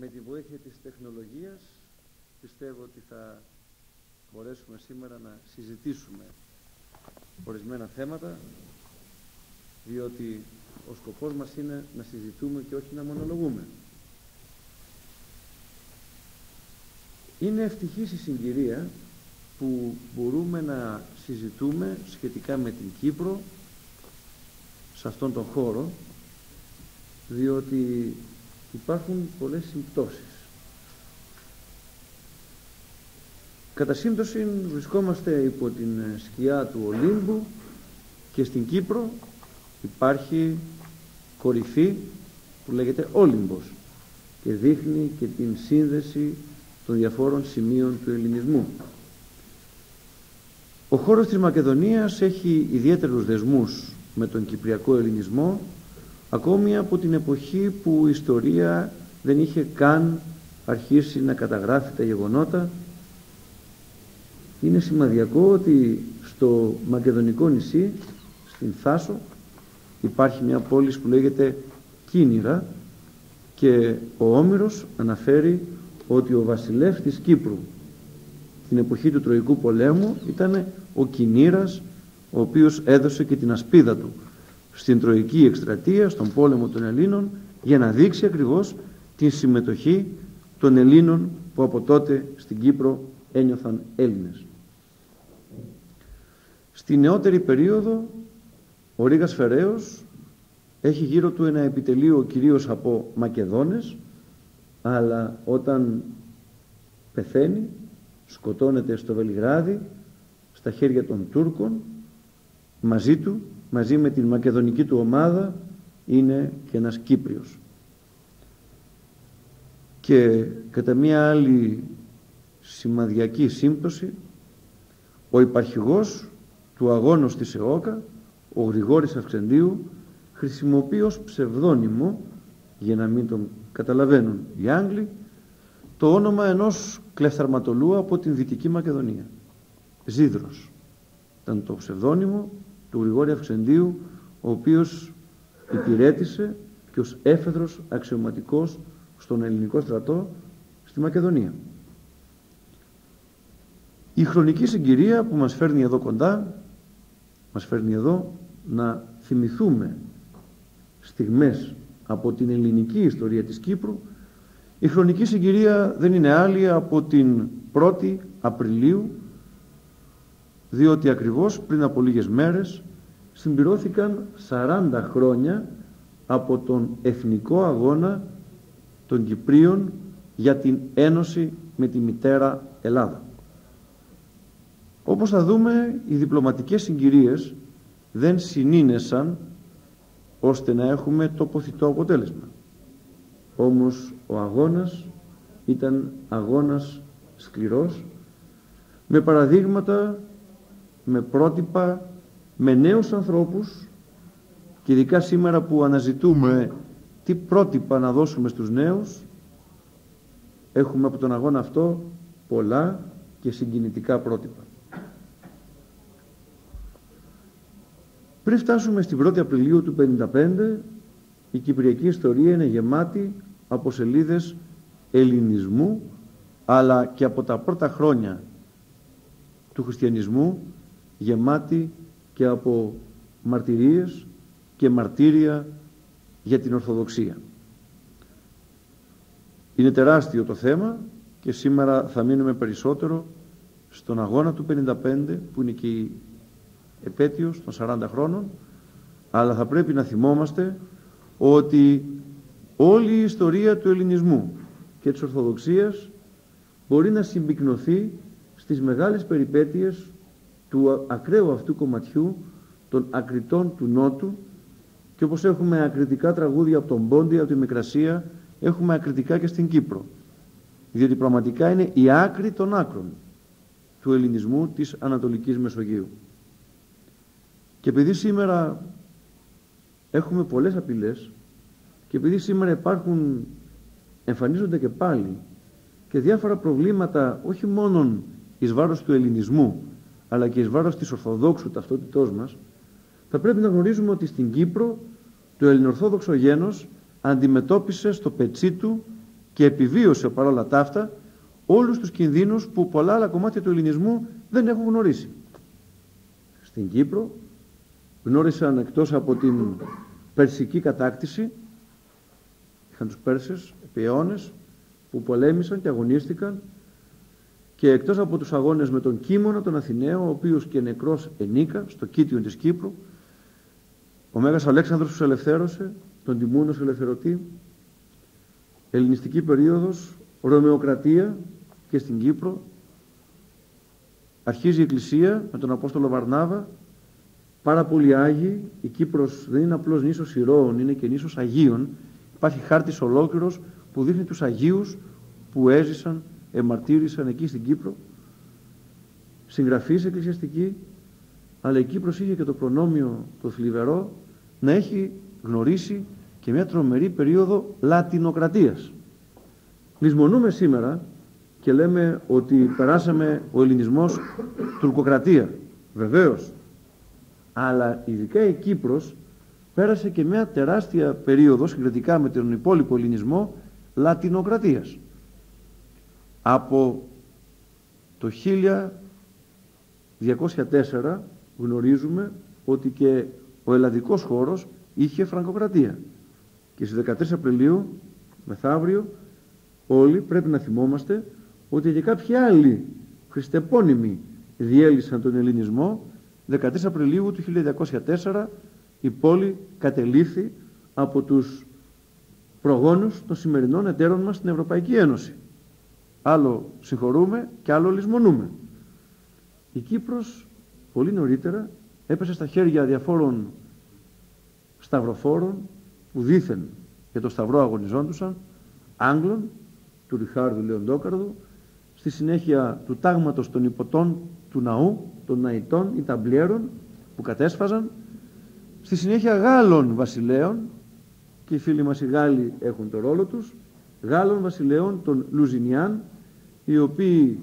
με τη βοήθεια της τεχνολογίας πιστεύω ότι θα μπορέσουμε σήμερα να συζητήσουμε ορισμένα θέματα διότι ο σκοπός μας είναι να συζητούμε και όχι να μονολογούμε. Είναι ευτυχής η συγκυρία που μπορούμε να συζητούμε σχετικά με την Κύπρο σε αυτόν τον χώρο διότι υπάρχουν πολλές συμπτώσεις. Κατά σύμπτωση βρισκόμαστε υπό την σκιά του Ολύμπου και στην Κύπρο υπάρχει κορυφή που λέγεται Όλυμπος και δείχνει και την σύνδεση των διαφόρων σημείων του ελληνισμού. Ο χώρος της Μακεδονίας έχει ιδιαίτερους δεσμούς με τον Κυπριακό Ελληνισμό ακόμη από την εποχή που η ιστορία δεν είχε καν αρχίσει να καταγράφει τα γεγονότα είναι σημαδιακό ότι στο μακεδονικό νησί στην Θάσο υπάρχει μια πόλη που λέγεται Κίνηρα και ο Όμηρος αναφέρει ότι ο βασιλεύς της Κύπρου την εποχή του Τροϊκού πολέμου ήταν ο Κινήρας ο οποίος έδωσε και την ασπίδα του στην Τροϊκή εκστρατεία, στον πόλεμο των Ελλήνων για να δείξει ακριβώς την συμμετοχή των Ελλήνων που από τότε στην Κύπρο ένιωθαν Έλληνες. Στη νεότερη περίοδο ο Ρήγας Φεραίος έχει γύρω του ένα επιτελείο κυρίως από Μακεδόνες αλλά όταν πεθαίνει σκοτώνεται στο Βελιγράδι στα χέρια των Τούρκων μαζί του, μαζί με την μακεδονική του ομάδα είναι και ένας Κύπριος. Και κατά μία άλλη σημαδιακή σύμπτωση ο υπαρχηγός του αγώνος της ΕΟΚΑ ο Γρηγόρης Αυξεντίου χρησιμοποιεί ως ψευδόνυμο για να μην τον καταλαβαίνουν οι Άγγλοι το όνομα ενός κλεφθαρματολού από την Δυτική Μακεδονία. Ζίδρος. Ήταν το ψευδόνυμο του Γρηγόρη Αυξεντίου ο οποίος υπηρέτησε και ως έφεδρος αξιωματικός στον ελληνικό στρατό στη Μακεδονία. Η χρονική συγκυρία που μας φέρνει εδώ κοντά μας φέρνει εδώ να θυμηθούμε στιγμές από την ελληνική ιστορία της Κύπρου η χρονική συγκυρία δεν είναι άλλη από την 1η Απριλίου διότι ακριβώς πριν από λίγες μέρες συμπληρώθηκαν 40 χρόνια από τον εθνικό αγώνα των Κυπρίων για την ένωση με τη μητέρα Ελλάδα. Όπως θα δούμε, οι διπλωματικές συγκυρίες δεν συνήνεσαν ώστε να έχουμε τοποθητό αποτέλεσμα. Όμως ο αγώνας ήταν αγώνας σκληρός με παραδείγματα, με πρότυπα, με νέους ανθρώπους και ειδικά σήμερα που αναζητούμε τι πρότυπα να δώσουμε στους νέους έχουμε από τον αγώνα αυτό πολλά και συγκινητικά πρότυπα. Πριν φτάσουμε στην 1η Απριλίου του 1955 η Κυπριακή ιστορία είναι γεμάτη από σελίδες ελληνισμού αλλά και από τα πρώτα χρόνια του χριστιανισμού γεμάτη και από μαρτυρίες και μαρτύρια για την Ορθοδοξία. Είναι τεράστιο το θέμα και σήμερα θα μείνουμε περισσότερο στον αγώνα του 55 που είναι και η επέτειος των 40 χρόνων αλλά θα πρέπει να θυμόμαστε ότι όλη η ιστορία του ελληνισμού και της Ορθοδοξίας μπορεί να συμπυκνωθεί στις μεγάλες περιπέτειες του ακραίου αυτού κομματιού των ακριτών του Νότου και όπως έχουμε ακριτικά τραγούδια από τον Πόντι, από τη Μικρασία, έχουμε ακριτικά και στην Κύπρο. Διότι πραγματικά είναι η άκρη των άκρων του ελληνισμού της Ανατολικής Μεσογείου. Και επειδή σήμερα έχουμε πολλές απειλές και επειδή σήμερα υπάρχουν, εμφανίζονται και πάλι και διάφορα προβλήματα όχι μόνο εις βάρος του ελληνισμού αλλά και εις βάρος της Ορθοδόξου ταυτότητός μας θα πρέπει να γνωρίζουμε ότι στην Κύπρο το ελληνορθόδοξο γένος αντιμετώπισε στο πετσί του και επιβίωσε παρόλα τα αυτά όλους τους κινδύνους που πολλά άλλα κομμάτια του ελληνισμού δεν έχουν γνωρίσει. Στην Κύπρο γνώρισαν εκτός από την περσική κατάκτηση είχαν τους Πέρσες επί αιώνες που πολέμησαν και αγωνίστηκαν και εκτός από τους αγώνες με τον Κίμωνα τον Αθηναίο ο οποίος και νεκρός ενίκα στο Κίτιο της Κύπρου ο Μέγας Αλέξανδρος τους ελευθέρωσε τον τιμούν ως ελευθερωτή ελληνιστική περίοδος Ρωμαιοκρατία και στην Κύπρο αρχίζει η Εκκλησία με τον Απόστολο Βαρνάβα πάρα πολλοί Άγιοι η Κύπρος δεν είναι απλώς νήσος ηρώων είναι και νήσος Αγίων. Υπάρχει χάρτης ολόκληρος που δείχνει τους Αγίους που έζησαν, εμαρτύρησαν εκεί στην Κύπρο συγγραφής εκκλησιαστική αλλά η Κύπρος είχε και το προνόμιο το θλιβερό να έχει γνωρίσει και μια τρομερή περίοδο λατινοκρατίας. Λυσμονούμε σήμερα και λέμε ότι περάσαμε ο ελληνισμός τουρκοκρατία. Βεβαίως. Αλλά ειδικά η Κύπρος πέρασε και μια τεράστια περίοδο συγκριτικά με τον υπόλοιπο ελληνισμό λατινοκρατίας. Από το 1204 γνωρίζουμε ότι και ο ελλαδικός χώρος είχε φραγκοκρατία. Και στις 13 Απριλίου, μεθαύριο, όλοι πρέπει να θυμόμαστε ότι και κάποιοι άλλοι χριστεπώνυμοι διέλυσαν τον ελληνισμό 13 Απριλίου του 1204 η πόλη κατελήφθη από τους προγόνους των σημερινών εταίρων μας στην Ευρωπαϊκή Ένωση. Άλλο συγχωρούμε και άλλο λησμονούμε. Η Κύπρος πολύ νωρίτερα έπεσε στα χέρια διαφόρων σταυροφόρων που δήθεν για το σταυρό αγωνιζόντουσαν, Άγγλων, του Ριχάρδου Λεοντόκαρδου, στη συνέχεια του τάγματος των υποτών του ναού, των ναητών ή ταμπλιέρων που κατέσφαζαν, στη συνέχεια Γάλλων βασιλέων, και οι φίλοι μας οι Γάλλοι έχουν το ρόλο τους, Γάλλων βασιλέων των Λουζινιάν, οι οποίοι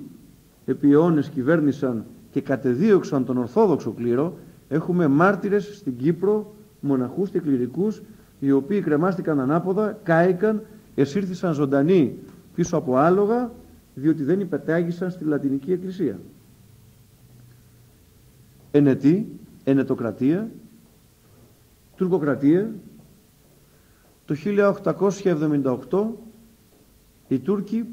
επί αιώνες κυβέρνησαν και κατεδίωξαν τον Ορθόδοξο κλήρο, έχουμε μάρτυρες στην Κύπρο, μοναχούς και κληρικούς, οι οποίοι κρεμάστηκαν ανάποδα, κάηκαν, εσύρθησαν ζωντανοί πίσω από άλογα, διότι δεν υπετάγησαν στη Λατινική Εκκλησία. Ενετή, ενετοκρατία, τουρκοκρατία, το 1878 οι Τούρκοι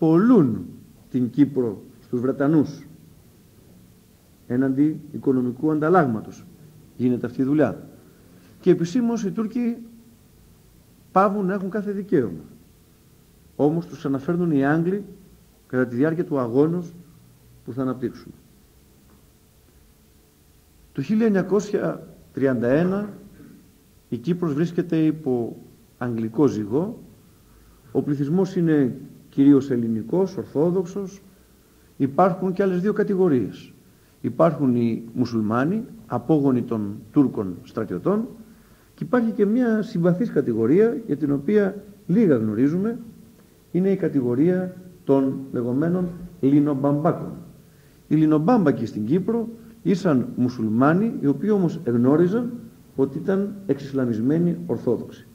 πολλούν την Κύπρο στους Βρετανούς έναντι οικονομικού ανταλλάγματος. Γίνεται αυτή η δουλειά. Και επισήμως οι Τούρκοι πάβουν να έχουν κάθε δικαίωμα. Όμως τους αναφέρνουν οι Άγγλοι κατά τη διάρκεια του αγώνος που θα αναπτύξουν. Το 1931 η Κύπρος βρίσκεται υπό αγγλικό ζυγό. Ο πληθυσμός είναι κυρίως ελληνικός, ορθόδοξος. Υπάρχουν και άλλες δύο κατηγορίες. Υπάρχουν οι μουσουλμάνοι, απόγονοι των Τούρκων στρατιωτών και υπάρχει και μια συμπαθής κατηγορία για την οποία λίγα γνωρίζουμε. Είναι η κατηγορία των λεγόμενων λινομπαμπάκων. Οι λινομπάμπακοι στην Κύπρο ήσαν μουσουλμάνοι οι οποίοι όμως εγνώριζαν ότι ήταν εξισλαμισμένοι ορθόδοξοι.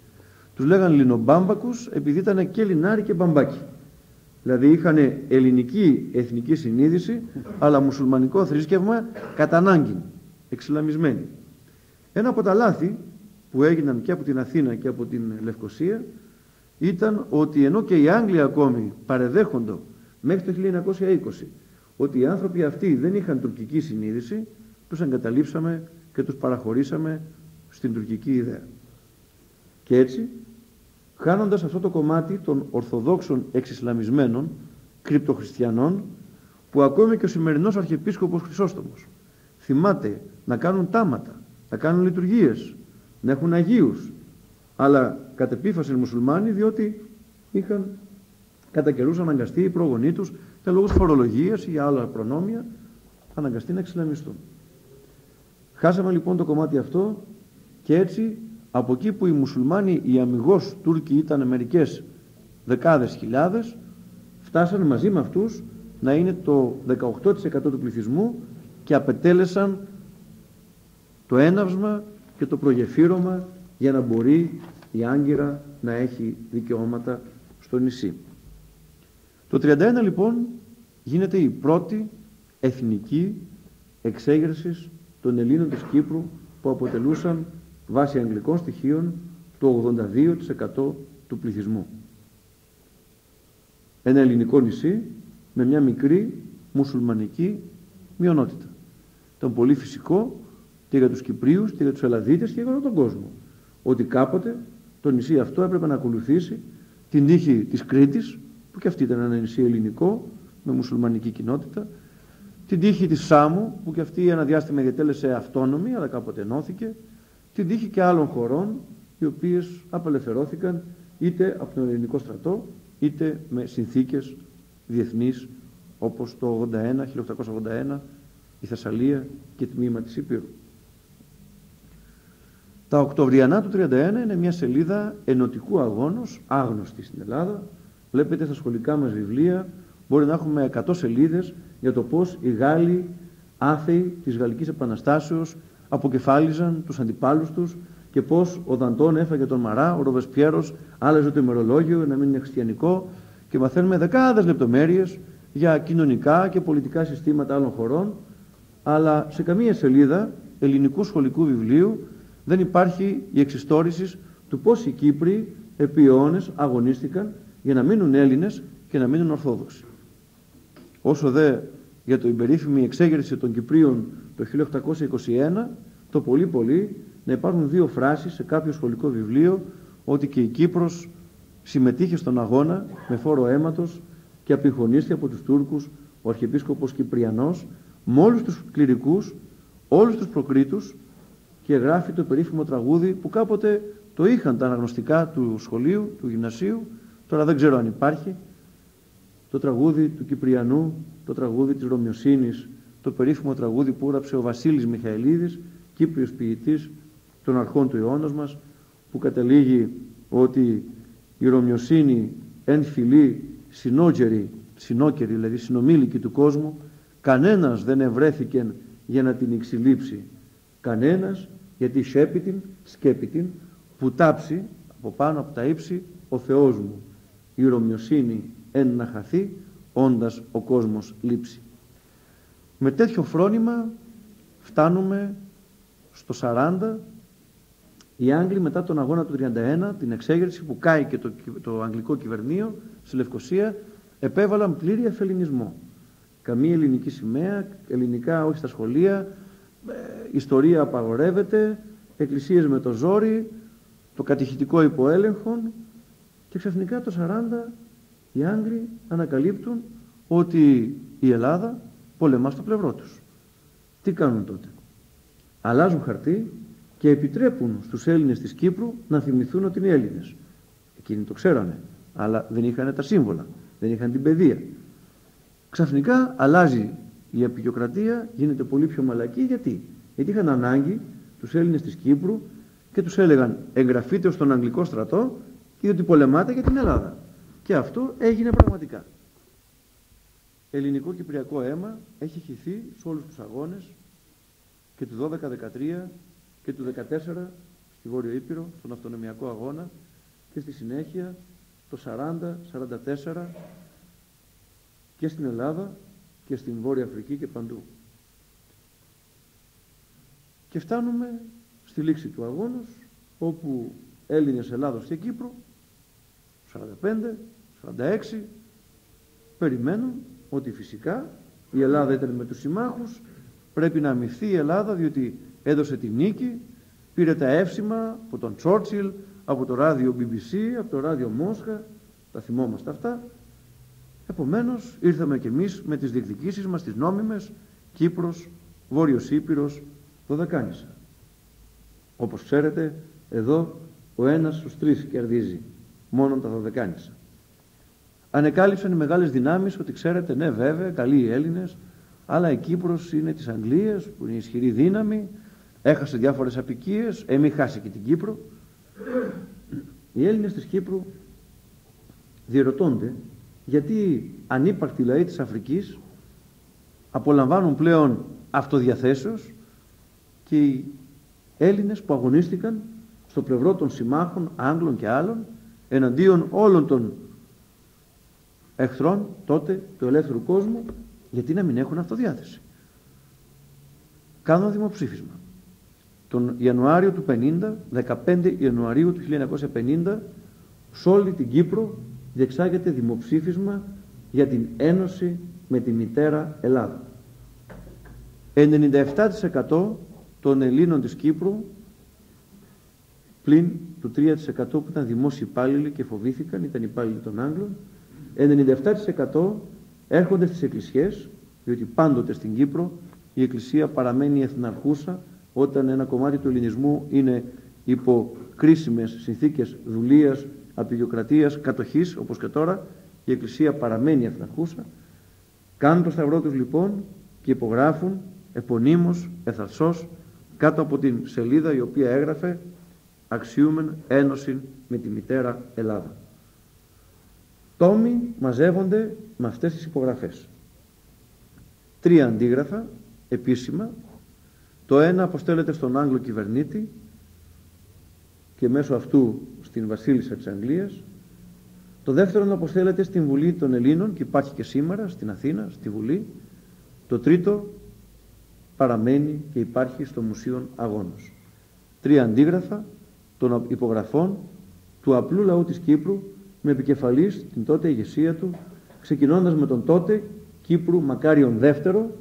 Τους λέγαν λινομπάμπακους επειδή ήταν και λινάρι και μπαμπάκι. Δηλαδή είχαν ελληνική εθνική συνείδηση αλλά μουσουλμανικό θρήσκευμα κατά ανάγκη, εξισλαμισμένοι. Ένα από τα λάθη που έγιναν και από την Αθήνα και από την Λευκοσία ήταν ότι ενώ και οι Άγγλοι ακόμη παρεδέχοντο μέχρι το 1920 ότι οι άνθρωποι αυτοί δεν είχαν τουρκική συνείδηση, τους εγκαταλείψαμε και τους παραχωρήσαμε στην τουρκική ιδέα. Και έτσι, χάνοντας αυτό το κομμάτι των Ορθοδόξων εξισλαμισμένων, κρυπτοχριστιανών, που ακόμη και ο σημερινός Αρχιεπίσκοπος Χρυσόστομος θυμάται να κάνουν τάματα, να κάνουν λειτουργίες, να έχουν Αγίους, αλλά κατ' επίφαση μουσουλμάνοι διότι είχαν κατά καιρούς αναγκαστεί οι προγονείς τους για λόγους φορολογίας ή για άλλα προνόμια αναγκαστεί να εξυλαμιστούν. Χάσαμε λοιπόν το κομμάτι αυτό και έτσι από εκεί που οι μουσουλμάνοι, οι αμυγός Τούρκοι ήταν μερικές δεκάδες χιλιάδες, φτάσαν μαζί με αυτούς να είναι το 18% του πληθυσμού και απετέλεσαν το έναυσμα και το προγεφύρωμα για να μπορεί η Άγκυρα να έχει δικαιώματα στο νησί. Το 31 λοιπόν γίνεται η πρώτη εθνική εξέγερσης των Ελλήνων της Κύπρου που αποτελούσαν βάσει αγγλικών στοιχείων το 82% του πληθυσμού. Ένα ελληνικό νησί με μια μικρή μουσουλμανική μειονότητα. Ήταν πολύ φυσικό και για τους Κυπρίους και για τους Ελλαδίτες και για όλο τον κόσμο. Ότι κάποτε το νησί αυτό έπρεπε να ακολουθήσει την τύχη της Κρήτης, που και αυτή ήταν ένα νησί ελληνικό, με μουσουλμανική κοινότητα, την τύχη της Σάμου, που και αυτή ένα διάστημα διατέλεσε αυτόνομη, αλλά κάποτε ενώθηκε, την τύχη και άλλων χωρών, οι οποίες απελευθερώθηκαν είτε από τον ελληνικό στρατό, είτε με συνθήκες διεθνείς, όπως το 81, 1881, η Θεσσαλία και τμήμα της Ήπειρου. Τα Οκτωβριανά του 31 είναι μια σελίδα ενωτικού αγώνος, άγνωστη στην Ελλάδα. Βλέπετε στα σχολικά μας βιβλία, μπορεί να έχουμε 100 σελίδες για το πώς οι Γάλλοι άθεοι της Γαλλικής Επαναστάσεως αποκεφάλιζαν τους αντιπάλους τους και πώς ο Δαντών έφαγε τον Μαρά, ο Ροβεσπιέρος άλλαζε το ημερολόγιο για να μην είναι χριστιανικό και μαθαίνουμε δεκάδες λεπτομέρειες για κοινωνικά και πολιτικά συστήματα άλλων χωρών αλλά σε καμία σελίδα ελληνικού σχολικού βιβλίου δεν υπάρχει η εξιστόρησης του πώς οι Κύπροι επί αιώνες αγωνίστηκαν για να μείνουν Έλληνες και να μείνουν Ορθόδοξοι. Όσο δε για το υπερήφημη εξέγερση των Κυπρίων το 1821, το πολύ πολύ να υπάρχουν δύο φράσεις σε κάποιο σχολικό βιβλίο ότι και η Κύπρος συμμετείχε στον αγώνα με φόρο αίματος και απειχονίστηκε από τους Τούρκους ο Αρχιεπίσκοπος Κυπριανός με όλους τους κληρικούς, όλους τους προκρίτους και γράφει το περίφημο τραγούδι που κάποτε το είχαν τα αναγνωστικά του σχολείου, του γυμνασίου, τώρα δεν ξέρω αν υπάρχει, το τραγούδι του Κυπριανού, το τραγούδι της Ρωμιοσύνης, το περίφημο τραγούδι που έγραψε ο Βασίλης Μιχαηλίδης, Κύπριος ποιητής των αρχών του αιώνος μας, που καταλήγει ότι η Ρωμιοσύνη εν φιλή συνόκερη, συνόκερη δηλαδή συνομήλικη του κόσμου, κανένας δεν ευρέθηκε για να την εξυλείψει. Κανένας γιατί σέπιτην, σκέπιτην, που τάψει από πάνω από τα ύψη ο Θεός μου. Η Ρωμιοσύνη εν να χαθεί, όντας ο κόσμος λείψει. Με τέτοιο φρόνημα φτάνουμε στο 40 οι Άγγλοι μετά τον αγώνα του 31, την εξέγερση που κάει και το, το αγγλικό κυβερνείο στη Λευκοσία, επέβαλαν πλήρη αφελινισμό. Καμία ελληνική σημαία, ελληνικά όχι στα σχολεία, ε, ιστορία απαγορεύεται, εκκλησίες με το ζόρι, το κατηχητικό υποέλεγχο και ξαφνικά το 40 οι Άγγλοι ανακαλύπτουν ότι η Ελλάδα πολεμάς στο πλευρό τους. Τι κάνουν τότε; Αλλάζουν χαρτί και επιτρέπουν στους Έλληνες της Κύπρου να θυμηθούν ότι είναι Έλληνες. Εκείνοι το ξέρανε, αλλά δεν είχαν τα σύμβολα, δεν είχαν την παιδεία. Ξαφνικά αλλάζει η απεικιοκρατία, γίνεται πολύ πιο μαλακή. Γιατί, Γιατί είχαν ανάγκη τους Έλληνες της Κύπρου και τους έλεγαν εγγραφείτε στον Αγγλικό στρατό και ότι πολεμάτε για την Ελλάδα. Και αυτό έγινε πραγματικά. Ελληνικό-κυπριακό αίμα έχει χυθεί σε όλους τους αγώνες και του 12-13 και του 14 στη Βόρειο Ήπειρο, στον αυτονομιακό αγώνα και στη συνέχεια το 40-44 και στην Ελλάδα και στην Βόρεια Αφρική και παντού. Και φτάνουμε στη λήξη του αγώνος όπου Έλληνες Ελλάδος και Κύπρου 45, 46 περιμένουν ότι φυσικά η Ελλάδα ήταν με τους συμμάχους πρέπει να αμυφθεί η Ελλάδα διότι έδωσε τη νίκη πήρε τα εύσημα από τον Τσόρτσιλ από το ράδιο BBC από το ράδιο Μόσχα τα θυμόμαστε αυτά. Επομένως ήρθαμε κι εμείς με τις διεκδικήσεις μας τις νόμιμες Κύπρος, Βόρειος Ήπειρος Δωδεκάνησα όπως ξέρετε εδώ ο ένας στους τρεις κερδίζει μόνον τα Δωδεκάνησα ανεκάλυψαν οι μεγάλες δυνάμεις ότι ξέρετε ναι βέβαια καλοί οι Έλληνες αλλά η Κύπρος είναι της Αγγλίας που είναι ισχυρή δύναμη έχασε διάφορες απικίες ε χάσει και την Κύπρο. Οι Έλληνες της Κύπρου διερωτώνται γιατί ανύπαρκτοι λαοί της Αφρικής απολαμβάνουν πλέον αυτοδιαθέσεως και οι Έλληνες που αγωνίστηκαν στο πλευρό των συμμάχων Άγγλων και άλλων εναντίον όλων των εχθρών τότε του ελεύθερου κόσμου γιατί να μην έχουν αυτοδιάθεση. Κάνω δημοψήφισμα. Τον Ιανουάριο του 50, 15 Ιανουαρίου του 1950, σε όλη την Κύπρο διεξάγεται δημοψήφισμα για την ένωση με τη μητέρα Ελλάδα. 97% των Ελλήνων της Κύπρου πλην του 3% που ήταν δημόσιοι υπάλληλοι και φοβήθηκαν, ήταν υπάλληλοι των Άγγλων, 97% έρχονται στις εκκλησιές, διότι πάντοτε στην Κύπρο η εκκλησία παραμένει εθναρχούσα όταν ένα κομμάτι του ελληνισμού είναι υπό κρίσιμες συνθήκες δουλείας, απειλιοκρατίας, κατοχής, όπως και τώρα, η εκκλησία παραμένει εθναρχούσα. Κάνουν το σταυρό τους λοιπόν και υπογράφουν επωνύμως, εθαρσός, κάτω από την σελίδα η οποία έγραφε αξιούμεν ένωση με τη μητέρα Ελλάδα. Τόμοι μαζεύονται με αυτές τις υπογραφές. Τρία αντίγραφα, επίσημα. Το ένα αποστέλλεται στον Άγγλο κυβερνήτη και μέσω αυτού στην Βασίλισσα της Αγγλίας. Το δεύτερο αποστέλλεται στην Βουλή των Ελλήνων και υπάρχει και σήμερα στην Αθήνα, στη Βουλή. Το τρίτο παραμένει και υπάρχει στο Μουσείο Αγώνος. Τρία αντίγραφα των υπογραφών του απλού λαού της Κύπρου με επικεφαλής την τότε ηγεσία του ξεκινώντας με τον τότε Κύπρου Μακάριον δεύτερο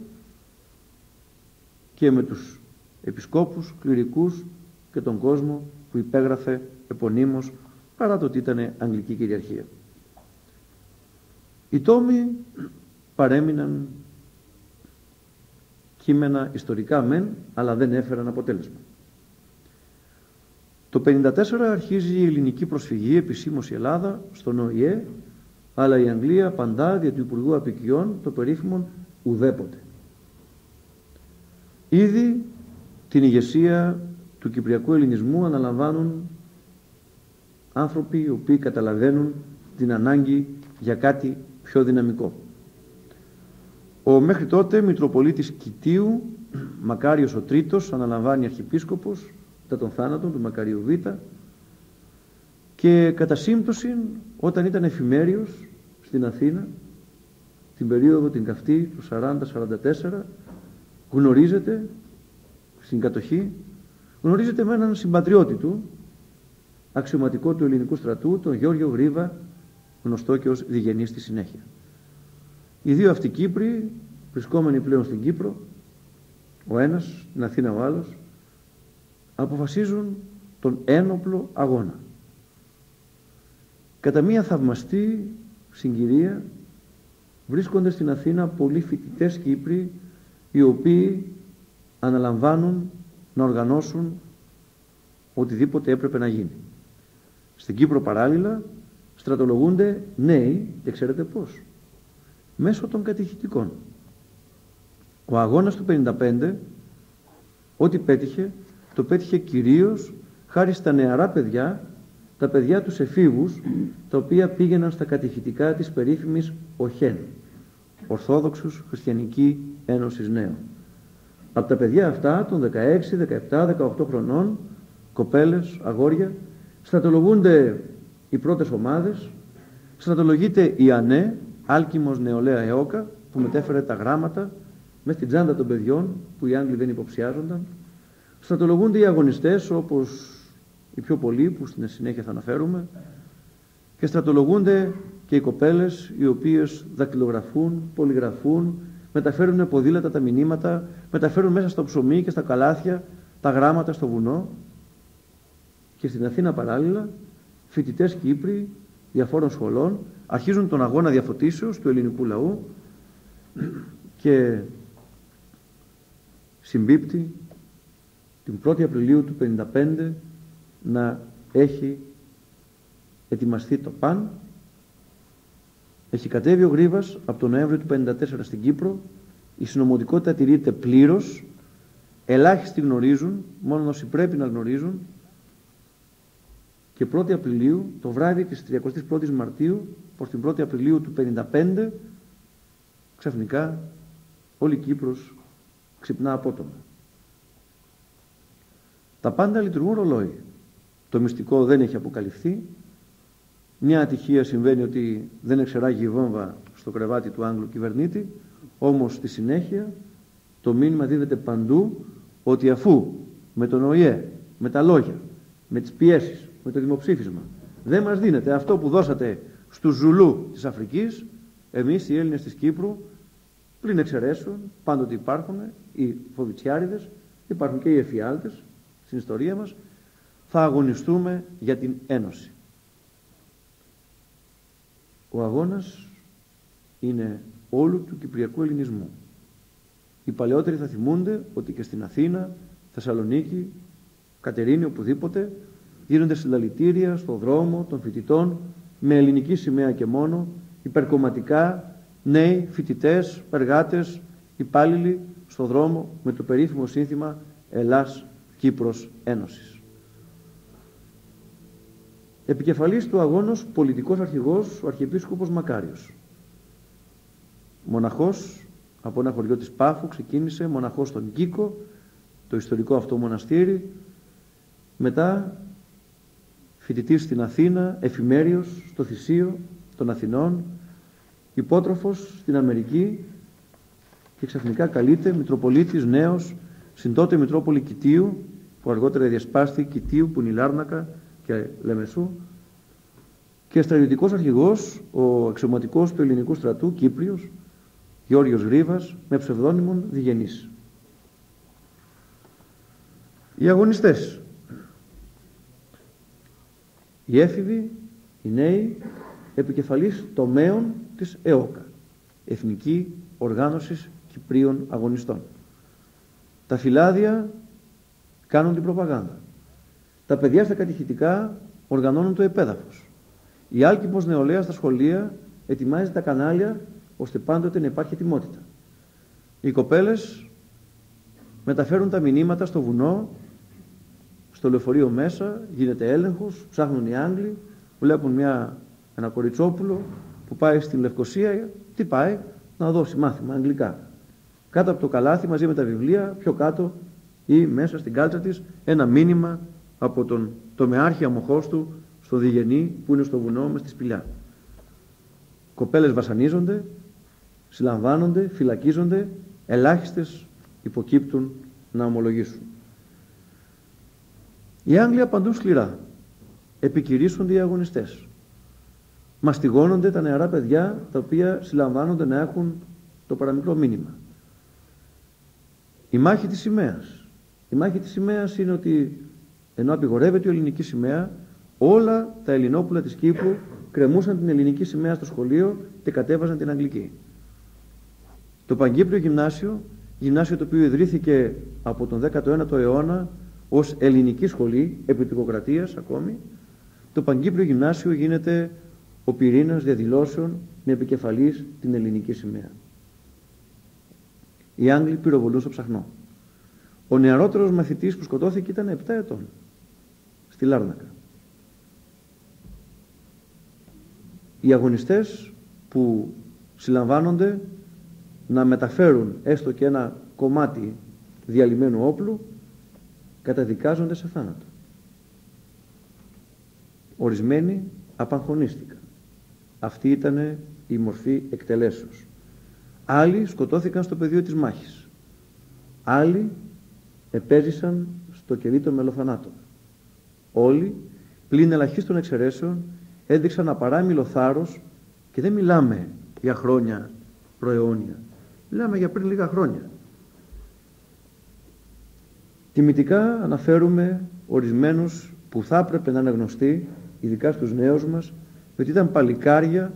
και με τους επισκόπους, κληρικούς και τον κόσμο που υπέγραφε επωνύμως παρά το ότι ήταν Αγγλική κυριαρχία. Οι τόμοι παρέμειναν κείμενα ιστορικά μεν, αλλά δεν έφεραν αποτέλεσμα. Το 1954 αρχίζει η ελληνική προσφυγή επισήμως η Ελλάδα στον ΟΗΕ, αλλά η Αγγλία παντά δια του Υπουργού Απικιών το περίφημον ουδέποτε. Ήδη την ηγεσία του Κυπριακού Ελληνισμού αναλαμβάνουν άνθρωποι οι οποίοι καταλαβαίνουν την ανάγκη για κάτι πιο δυναμικό. Ο μέχρι τότε Μητροπολίτης Κιτίου, Μακάριος ο Τρίτος, αναλαμβάνει αρχιπίσκοπος μετά τον θάνατο του Μακαρίου Β και κατά σύμπτωση όταν ήταν εφημέριος στην Αθήνα την περίοδο την καυτή του 40-44 γνωρίζεται στην κατοχή γνωρίζεται με έναν συμπατριώτη του αξιωματικό του ελληνικού στρατού τον Γιώργιο Γρίβα γνωστό και ως διγενής στη συνέχεια. Οι δύο αυτοί Κύπροι βρισκόμενοι πλέον στην Κύπρο ο ένας, στην Αθήνα ο άλλος αποφασίζουν τον ένοπλο αγώνα. Κατά μία θαυμαστή συγκυρία βρίσκονται στην Αθήνα πολλοί φοιτητές Κύπροι οι οποίοι αναλαμβάνουν να οργανώσουν οτιδήποτε έπρεπε να γίνει. Στην Κύπρο παράλληλα στρατολογούνται νέοι και ξέρετε πώς. Μέσω των κατηχητικών. Ο αγώνας του 55 ό,τι πέτυχε το πέτυχε κυρίως χάρη στα νεαρά παιδιά, τα παιδιά τους εφήβους, τα οποία πήγαιναν στα κατηχητικά της περίφημης ΟΧΕΝ, Ορθόδοξους Χριστιανική Ένωσης Νέων. Από τα παιδιά αυτά των 16, 17, 18 χρονών, κοπέλες, αγόρια, στρατολογούνται οι πρώτες ομάδες, στρατολογείται η ΑΝΕ, Άλκημος Νεολαία Εώκα, που μετέφερε τα γράμματα μέσα στην τσάντα των παιδιών, που οι Άγγλοι δεν υποψιάζονταν, Στρατολογούνται οι αγωνιστές όπως οι πιο πολλοί που στην συνέχεια θα αναφέρουμε και στρατολογούνται και οι κοπέλες οι οποίες δακτυλογραφούν, πολυγραφούν, μεταφέρουν ποδήλατα τα μηνύματα, μεταφέρουν μέσα στο ψωμί και στα καλάθια τα γράμματα στο βουνό. Και στην Αθήνα παράλληλα φοιτητές Κύπροι διαφόρων σχολών αρχίζουν τον αγώνα διαφωτίσεως του ελληνικού λαού και συμπίπτει την 1η Απριλίου του 1955 να έχει ετοιμαστεί το ΠΑΝ. Έχει κατέβει ο Γρίβας από τον Νοέμβριο του 1954 στην Κύπρο. Η συνομωτικότητα τηρείται πλήρως. Ελάχιστοι γνωρίζουν μόνο όσοι πρέπει να γνωρίζουν. Και 1η Απριλίου το βράδυ της 31ης Μαρτίου προς την 1η Απριλίου του 1955 ξαφνικά όλη η Κύπρος ξυπνά απότομα τα πάντα λειτουργούν ρολόι. Το μυστικό δεν έχει αποκαλυφθεί. Μια ατυχία συμβαίνει ότι δεν εξεράγει η βόμβα στο κρεβάτι του Άγγλου κυβερνήτη, όμως στη συνέχεια το μήνυμα δίδεται παντού ότι αφού με τον ΟΗΕ, με τα λόγια, με τις πιέσεις, με το δημοψήφισμα δεν μας δίνεται αυτό που δώσατε στους Ζουλού της Αφρικής, εμείς οι Έλληνες της Κύπρου, πλην εξαιρέσεων, πάντοτε υπάρχουν οι φοβιτσιάριδες, υπάρχουν και οι εφιάλτες στην ιστορία μας, θα αγωνιστούμε για την Ένωση. Ο αγώνας είναι όλου του Κυπριακού Ελληνισμού. Οι παλαιότεροι θα θυμούνται ότι και στην Αθήνα, Θεσσαλονίκη, Κατερίνη, οπουδήποτε, γίνονται συλλαλητήρια στο δρόμο των φοιτητών με ελληνική σημαία και μόνο, υπερκομματικά, νέοι, φοιτητές, εργάτε, υπάλληλοι στο δρόμο με το περίφημο σύνθημα Ελλάς Κύπρος Ένωσης. Επικεφαλής του αγώνος πολιτικός αρχηγός ο Αρχιεπίσκοπος Μακάριος. Μοναχός από ένα χωριό της Πάφου ξεκίνησε, μοναχός στον Κίκο, το ιστορικό αυτό μοναστήρι, μετά φοιτητής στην Αθήνα, εφημέριος στο Θησίο των Αθηνών, υπότροφος στην Αμερική και ξαφνικά καλείται Μητροπολίτης νέος στην τότε Μητρόπολη Κιτίου που αργότερα διασπάστη Κιτίου που είναι η Λάρνακα και Λεμεσού και στρατιωτικός αρχηγός ο εξωματικός του ελληνικού στρατού Κύπριος Γιώργος Γρίβας με ψευδόνυμον Διγενής. Οι αγωνιστές οι έφηβοι, οι νέοι, επικεφαλής τομέων της ΕΟΚΑ, Εθνική Οργάνωσης Κυπρίων Αγωνιστών. Τα φυλάδια κάνουν την προπαγάνδα. Τα παιδιά στα κατηχητικά οργανώνουν το επέδαφος. Η άλκημος νεολαία στα σχολεία ετοιμάζει τα κανάλια ώστε πάντοτε να υπάρχει ετοιμότητα. Οι κοπέλες μεταφέρουν τα μηνύματα στο βουνό στο λεωφορείο μέσα, γίνεται έλεγχος, ψάχνουν οι Άγγλοι, βλέπουν μια, ένα κοριτσόπουλο που πάει στην Λευκοσία, τι πάει, να δώσει μάθημα αγγλικά. Κάτω από το καλάθι μαζί με τα βιβλία, πιο κάτω ή μέσα στην κάλτσα της, ένα μήνυμα από τον τομεάρχη αμοχώς του στο διγενή που είναι στο βουνό μες στη σπηλιά. Κοπέλες βασανίζονται, συλλαμβάνονται, φυλακίζονται, ελάχιστες υποκύπτουν να ομολογήσουν. Οι Άγγλοι απαντούν σκληρά. Επικυρίσονται οι αγωνιστές. Μαστιγώνονται τα νεαρά παιδιά τα οποία συλλαμβάνονται να έχουν το παραμικρό μήνυμα. Η μάχη της σημαίας. Η μάχη της σημαίας είναι ότι ενώ απειγορεύεται η ελληνική σημαία, όλα τα ελληνόπουλα της Κύπρου κρεμούσαν την ελληνική σημαία στο σχολείο και κατέβαζαν την αγγλική. Το Παγκύπριο Γυμνάσιο, γυμνάσιο το οποίο ιδρύθηκε από τον 19ο αιώνα ως ελληνική σχολή επιτυποκρατίας ακόμη το Παγκύπριο Γυμνάσιο γίνεται ο πυρήνας διαδηλώσεων με επικεφαλής την ελληνική σημαία. Οι Άγγλοι πυροβολούν στο ψαχνό. Ο νεαρότερος μαθητής που σκοτώθηκε ήταν 7 ετών στη Λάρνακα. Οι αγωνιστές που συλλαμβάνονται να μεταφέρουν έστω και ένα κομμάτι διαλυμένου όπλου καταδικάζονται σε θάνατο. Ορισμένοι απαγχωνίστηκαν. Αυτή ήταν η μορφή εκτελέσεως. Άλλοι σκοτώθηκαν στο πεδίο της μάχης. Άλλοι επέζησαν στο κελί των μελοθανάτων. Όλοι, πλην ελαχίστων εξαιρέσεων, έδειξαν απαράμιλο θάρρος και δεν μιλάμε για χρόνια προαιώνια. Μιλάμε για πριν λίγα χρόνια. Τιμητικά αναφέρουμε ορισμένους που θα έπρεπε να είναι γνωστοί, ειδικά στους νέους μας, ότι ήταν παλικάρια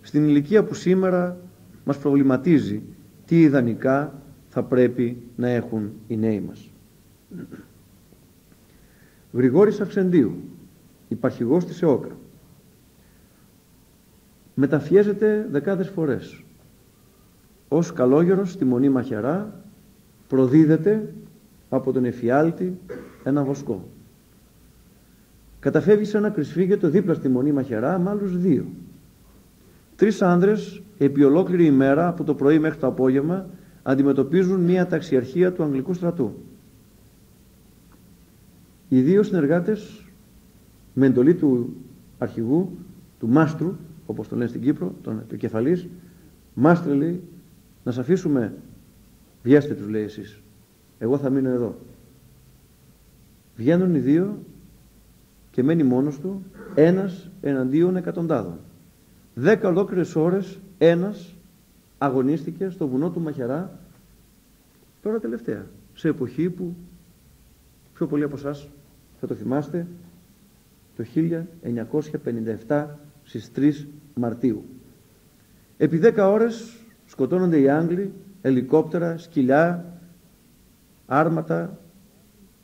στην ηλικία που σήμερα μας προβληματίζει τι ιδανικά θα πρέπει να έχουν οι νέοι μας. Γρηγόρης Αυξεντίου, υπαρχηγός της ΕΟΚΑ, μεταφιέζεται δεκάδες φορές. Ως καλόγερος στη Μονή Μαχαιρά προδίδεται από τον εφιάλτη ένα βοσκό. Καταφεύγει σε ένα κρυσφύγετο δίπλα στη Μονή Μαχαιρά με άλλους δύο. Τρεις άνδρες επί ολόκληρη ημέρα από το πρωί μέχρι το απόγευμα αντιμετωπίζουν μια ταξιαρχία του Αγγλικού στρατού. Οι δύο συνεργάτες με εντολή του αρχηγού του μάστρου, όπως τον λένε στην Κύπρο, τον, του κεφαλής, μάστρε λέει, να σε αφήσουμε, βιέστε τους λέει εσείς, εγώ θα μείνω εδώ. Βγαίνουν οι δύο και μένει μόνος του, ένας εναντίον εκατοντάδων. Δέκα ολόκληρες ώρες ένας αγωνίστηκε στο βουνό του Μαχερά τώρα τελευταία, σε εποχή που πιο πολλοί από εσάς θα το θυμάστε το 1957 στις 3 Μαρτίου. Επί 10 ώρες σκοτώνονται οι Άγγλοι, ελικόπτερα, σκυλιά, άρματα,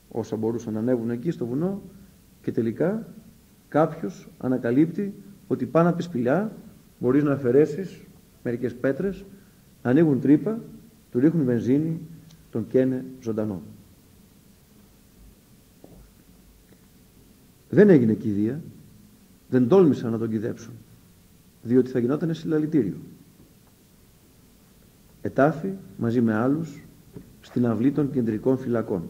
όσα μπορούσαν να ανέβουν εκεί στο βουνό και τελικά κάποιος ανακαλύπτει ότι πάνω από τη σπηλιά μπορείς να αφαιρέσεις μερικές πέτρες, ανοίγουν τρύπα, του ρίχνουν βενζίνη, τον καίνε ζωντανό. Δεν έγινε κηδεία, δεν τόλμησαν να τον κυδέψουν, διότι θα γινόταν συλλαλητήριο. Ετάφη μαζί με άλλους στην αυλή των κεντρικών φυλακών.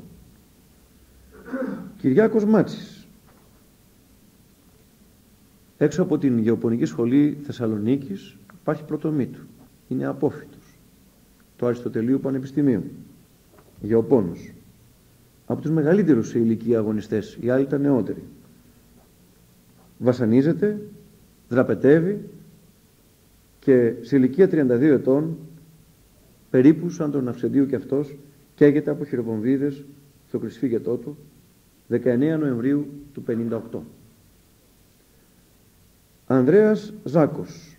Κυριάκος Μάτσης έξω από την Γεωπονική Σχολή Θεσσαλονίκης υπάρχει πρωτομή του. Είναι απόφυτος. Το Αριστοτελείου Πανεπιστημίου. Γεωπόνος. Από τους μεγαλύτερους σε ηλικία αγωνιστές. Οι άλλοι ήταν νεότεροι. Βασανίζεται, δραπετεύει και σε ηλικία 32 ετών περίπου σαν τον Αυσεντίου και αυτός καίγεται από χειροβομβίδες στο κρυσφύγετό του 19 Νοεμβρίου του 58. Ανδρέας Ζάκος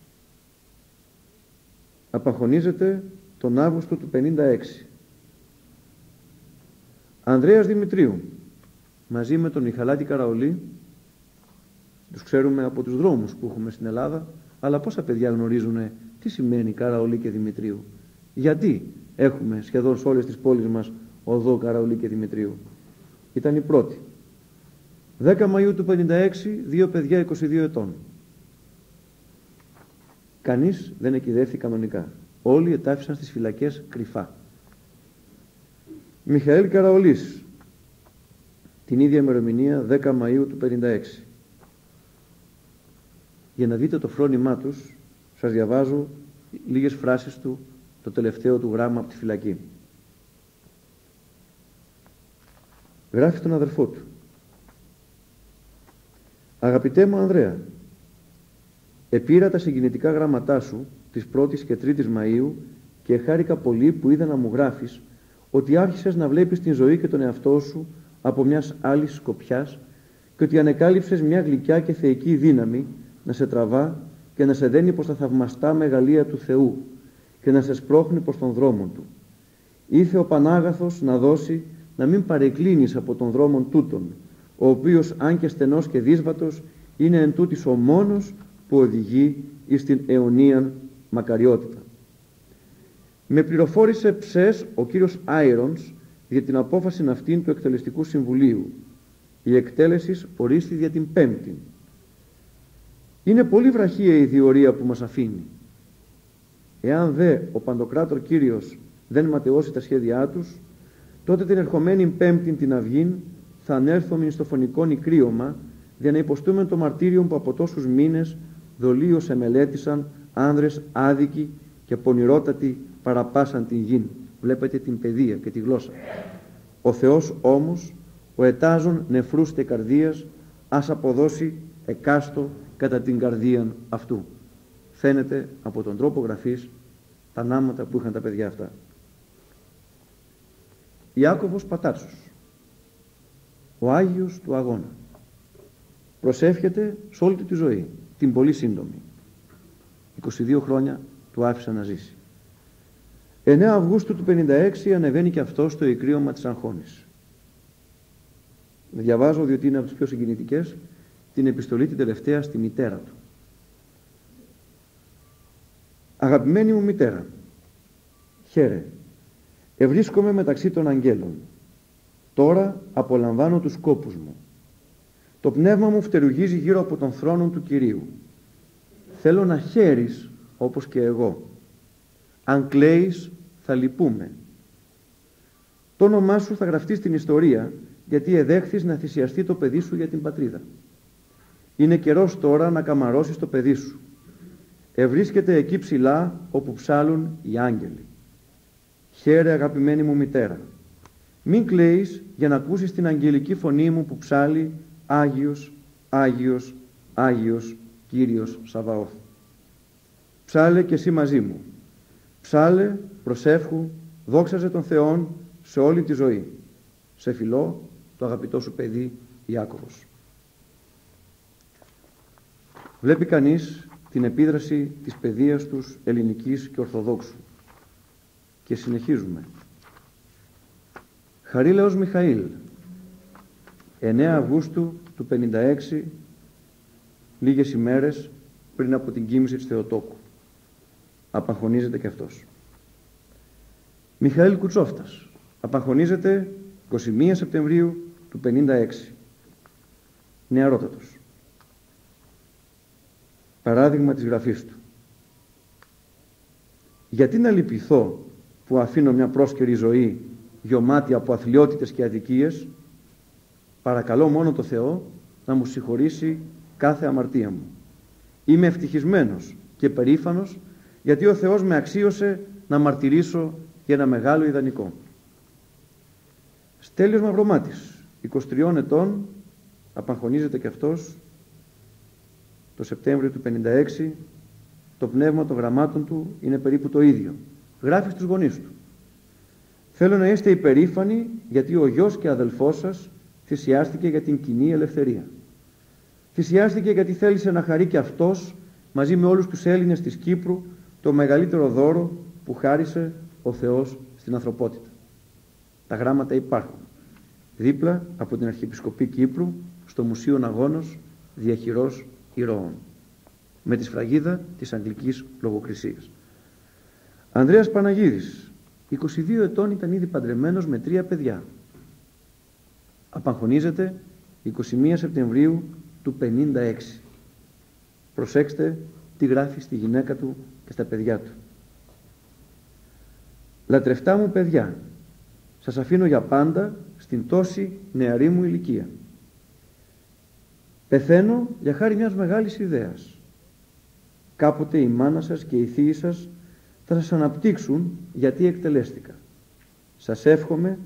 απαχωνίζεται τον Αύγουστο του 56. Ανδρέας Δημητρίου μαζί με τον Μιχαλάτη Καραολή τους ξέρουμε από τους δρόμους που έχουμε στην Ελλάδα αλλά πόσα παιδιά γνωρίζουν τι σημαίνει Καραολή και Δημητρίου; Γιατί έχουμε σχεδόν σε όλες τις πόλεις μας οδό Καραολή και Δημητρίου; Ήταν η πρώτη 10 Μαΐου του 56 δύο παιδιά 22 ετών κανείς δεν εκειδεύθη κανονικά. Όλοι ετάφησαν στις φυλακές κρυφά. Μιχαήλ Καραολής. Την ίδια ημερομηνία 10 Μαΐου του 56 για να δείτε το φρόνημά τους σας διαβάζω λίγες φράσεις του το τελευταίο του γράμμα από τη φυλακή. Γράφει τον αδερφό του. Αγαπητέ μου Ανδρέα επήρα τα συγκινητικά γραμματά σου της 1ης και 3ης Μαΐου και χάρηκα πολύ που είδα να μου γράφεις ότι άρχισες να βλέπεις την ζωή και τον εαυτό σου από μιας άλλης σκοπιάς και ότι ανεκάλυψες μια γλυκιά και θεϊκή δύναμη να σε τραβά και να σε δένει προς τα θαυμαστά μεγαλεία του Θεού και να σε σπρώχνει προς τον δρόμο Του. Ήθε ο Πανάγαθος να δώσει να μην παρεκκλίνεις από τον δρόμο τούτον, ο οποίος αν και στενός και δύσβατος είναι εν τούτης ο μόνος που οδηγεί εις την αιωνίαν μακαριότητα. Με πληροφόρησε ψες ο κύριος Άιρονς για την απόφαση αυτήν του εκτελεστικού συμβουλίου. Η εκτέλεση ορίστη για την πέμπτη. Είναι πολύ βραχία η διορία που μας αφήνει. Εάν δε ο Παντοκράτορ Κύριος δεν ματαιώσει τα σχέδιά τους, τότε την ερχομένη πέμπτη την αυγήν θα ανέρθουμε στο φωνικό νικρίωμα για να υποστούμε το μαρτύριο που από τόσους μήνες δολίως εμελέτησαν άνδρες άδικοι και πονηρότατοι παραπάσαν την γην. Βλέπετε την παιδεία και τη γλώσσα. Ο Θεός όμως, ο ετάζων νεφρούς και καρδίας, ας αποδώσει εκάστο κατά την καρδία αυτού. Φαίνεται από τον τρόπο γραφής τα νάματα που είχαν τα παιδιά αυτά. Ιάκωβος Πατάρσος, ο Άγιος του Αγώνα, προσεύχεται σε όλη του τη ζωή, την πολύ σύντομη. 22 χρόνια του άφησα να ζήσει. 9 Αυγούστου του 56 ανεβαίνει και αυτό στο ικρίωμα της Αγχώνης. Διαβάζω διότι είναι από τις πιο συγκινητικές την επιστολή την τελευταία στη μητέρα του. Αγαπημένη μου μητέρα, χαίρε, ευρίσκομαι μεταξύ των αγγέλων. Τώρα απολαμβάνω τους κόπους μου. Το πνεύμα μου φτερουγίζει γύρω από τον θρόνο του Κυρίου. Θέλω να χαίρεις όπως και εγώ. Αν κλαίεις θα λυπούμε. Το όνομά σου θα γραφτεί στην ιστορία γιατί εδέχθης να θυσιαστεί το παιδί σου για την πατρίδα. Είναι καιρός τώρα να καμαρώσεις το παιδί σου. Ευρίσκεται εκεί ψηλά όπου ψάλουν οι άγγελοι. Χαίρε αγαπημένη μου μητέρα. Μην κλαίεις για να ακούσεις την αγγελική φωνή μου που ψάλει Άγιος, Άγιος, Άγιος Κύριος Σαβαώθ. Ψάλε και εσύ μαζί μου. Ψάλε, προσεύχου, δόξαζε τον Θεόν σε όλη τη ζωή. Σε φιλό το αγαπητό σου παιδί Ιάκωβος. Βλέπει κανείς την επίδραση της παιδείας τους ελληνικής και ορθοδόξου. Και συνεχίζουμε. Χαρίλαος Μιχαήλ, 9 Αυγούστου του 56, λίγες ημέρες πριν από την κοίμηση της Θεοτόκου. Απαγχωνίζεται και αυτός. Μιχαήλ Κουτσόφτας, απαγχωνίζεται 21 Σεπτεμβρίου του 56. Νεαρότατος. Παράδειγμα της γραφής του. Γιατί να λυπηθώ που αφήνω μια πρόσκαιρη ζωή γεωμάτη από αθλειότητες και αδικίες παρακαλώ μόνο το Θεό να μου συγχωρήσει κάθε αμαρτία μου. Είμαι ευτυχισμένος και περήφανος γιατί ο Θεός με αξίωσε να μαρτυρήσω για ένα μεγάλο ιδανικό. Στέλιος Μαυρομάτης, 23 ετών, απαγχωνίζεται και αυτός το Σεπτέμβριο του 56, το πνεύμα των γραμμάτων του είναι περίπου το ίδιο. Γράφει στους γονείς του. Θέλω να είστε υπερήφανοι γιατί ο γιος και αδελφός σας θυσιάστηκε για την κοινή ελευθερία. Θυσιάστηκε γιατί θέλησε να χαρεί και αυτός μαζί με όλους τους Έλληνες της Κύπρου το μεγαλύτερο δώρο που χάρισε ο Θεός στην ανθρωπότητα. Τα γράμματα υπάρχουν. Δίπλα από την Αρχιεπισκοπή Κύπρου στο Μουσείο Ναγόνος διαχειρός ηρώων με τη σφραγίδα της Αγγλικής Λογοκρισίας. Ανδρέας Παναγίδης 22 ετών ήταν ήδη παντρεμένος με τρία παιδιά. Απαγχωνίζεται 21 Σεπτεμβρίου του 56. Προσέξτε τι γράφει στη γυναίκα του και στα παιδιά του. Λατρευτά μου παιδιά, σας αφήνω για πάντα στην τόση νεαρή μου ηλικία. Πεθαίνω για χάρη μιας μεγάλης ιδέας. Κάποτε η μάνα σας και οι θείοι σας θα σας αναπτύξουν γιατί εκτελέστηκα. Σας εύχομαι,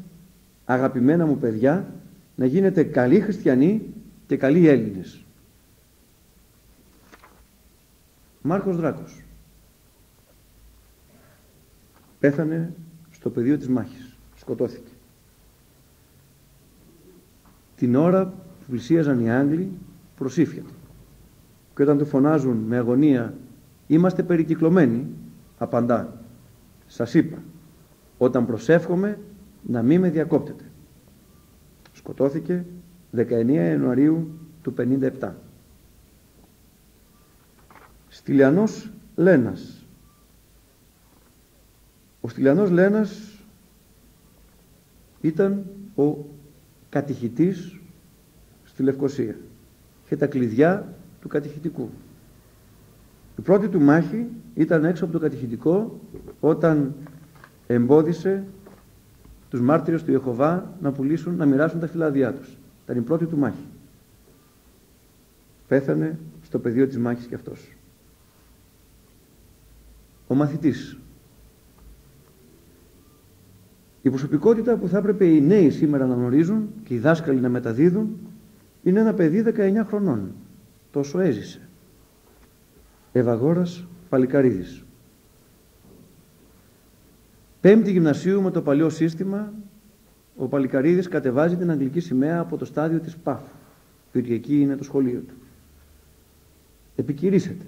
αγαπημένα μου παιδιά, να γίνετε καλοί χριστιανοί και καλοί Έλληνες. Μάρκος Δράκος πέθανε στο πεδίο της μάχης. Σκοτώθηκε. Την ώρα που πλησίαζαν οι Άγγλοι προσήφιατε. Και όταν του φωνάζουν με αγωνία «Είμαστε περικυκλωμένοι», απαντά «Σας είπα, όταν προσεύχομαι να μην με διακόπτετε». Σκοτώθηκε 19 Ιανουαρίου του 57. Στυλιανός Λένας. Ο Στυλιανός Λένας ήταν ο κατηχητής στη Λευκοσία. Είχε τα κλειδιά του κατηχητικού. Η πρώτη του μάχη ήταν έξω από το κατηχητικό όταν εμπόδισε τους μάρτυρες του Ιεχωβά να πουλήσουν, να μοιράσουν τα φυλάδια τους. Ήταν η πρώτη του μάχη. Πέθανε στο πεδίο της μάχης και αυτός. Ο μαθητής. Η προσωπικότητα που θα έπρεπε οι νέοι σήμερα να γνωρίζουν και οι δάσκαλοι να μεταδίδουν είναι ένα παιδί 19 χρονών. Τόσο έζησε. Ευαγόρας Παλικαρίδης. Πέμπτη γυμνασίου με το παλιό σύστημα ο Παλικαρίδης κατεβάζει την αγγλική σημαία από το στάδιο της ΠΑΦ διότι εκεί είναι το σχολείο του. Επικυρίσεται.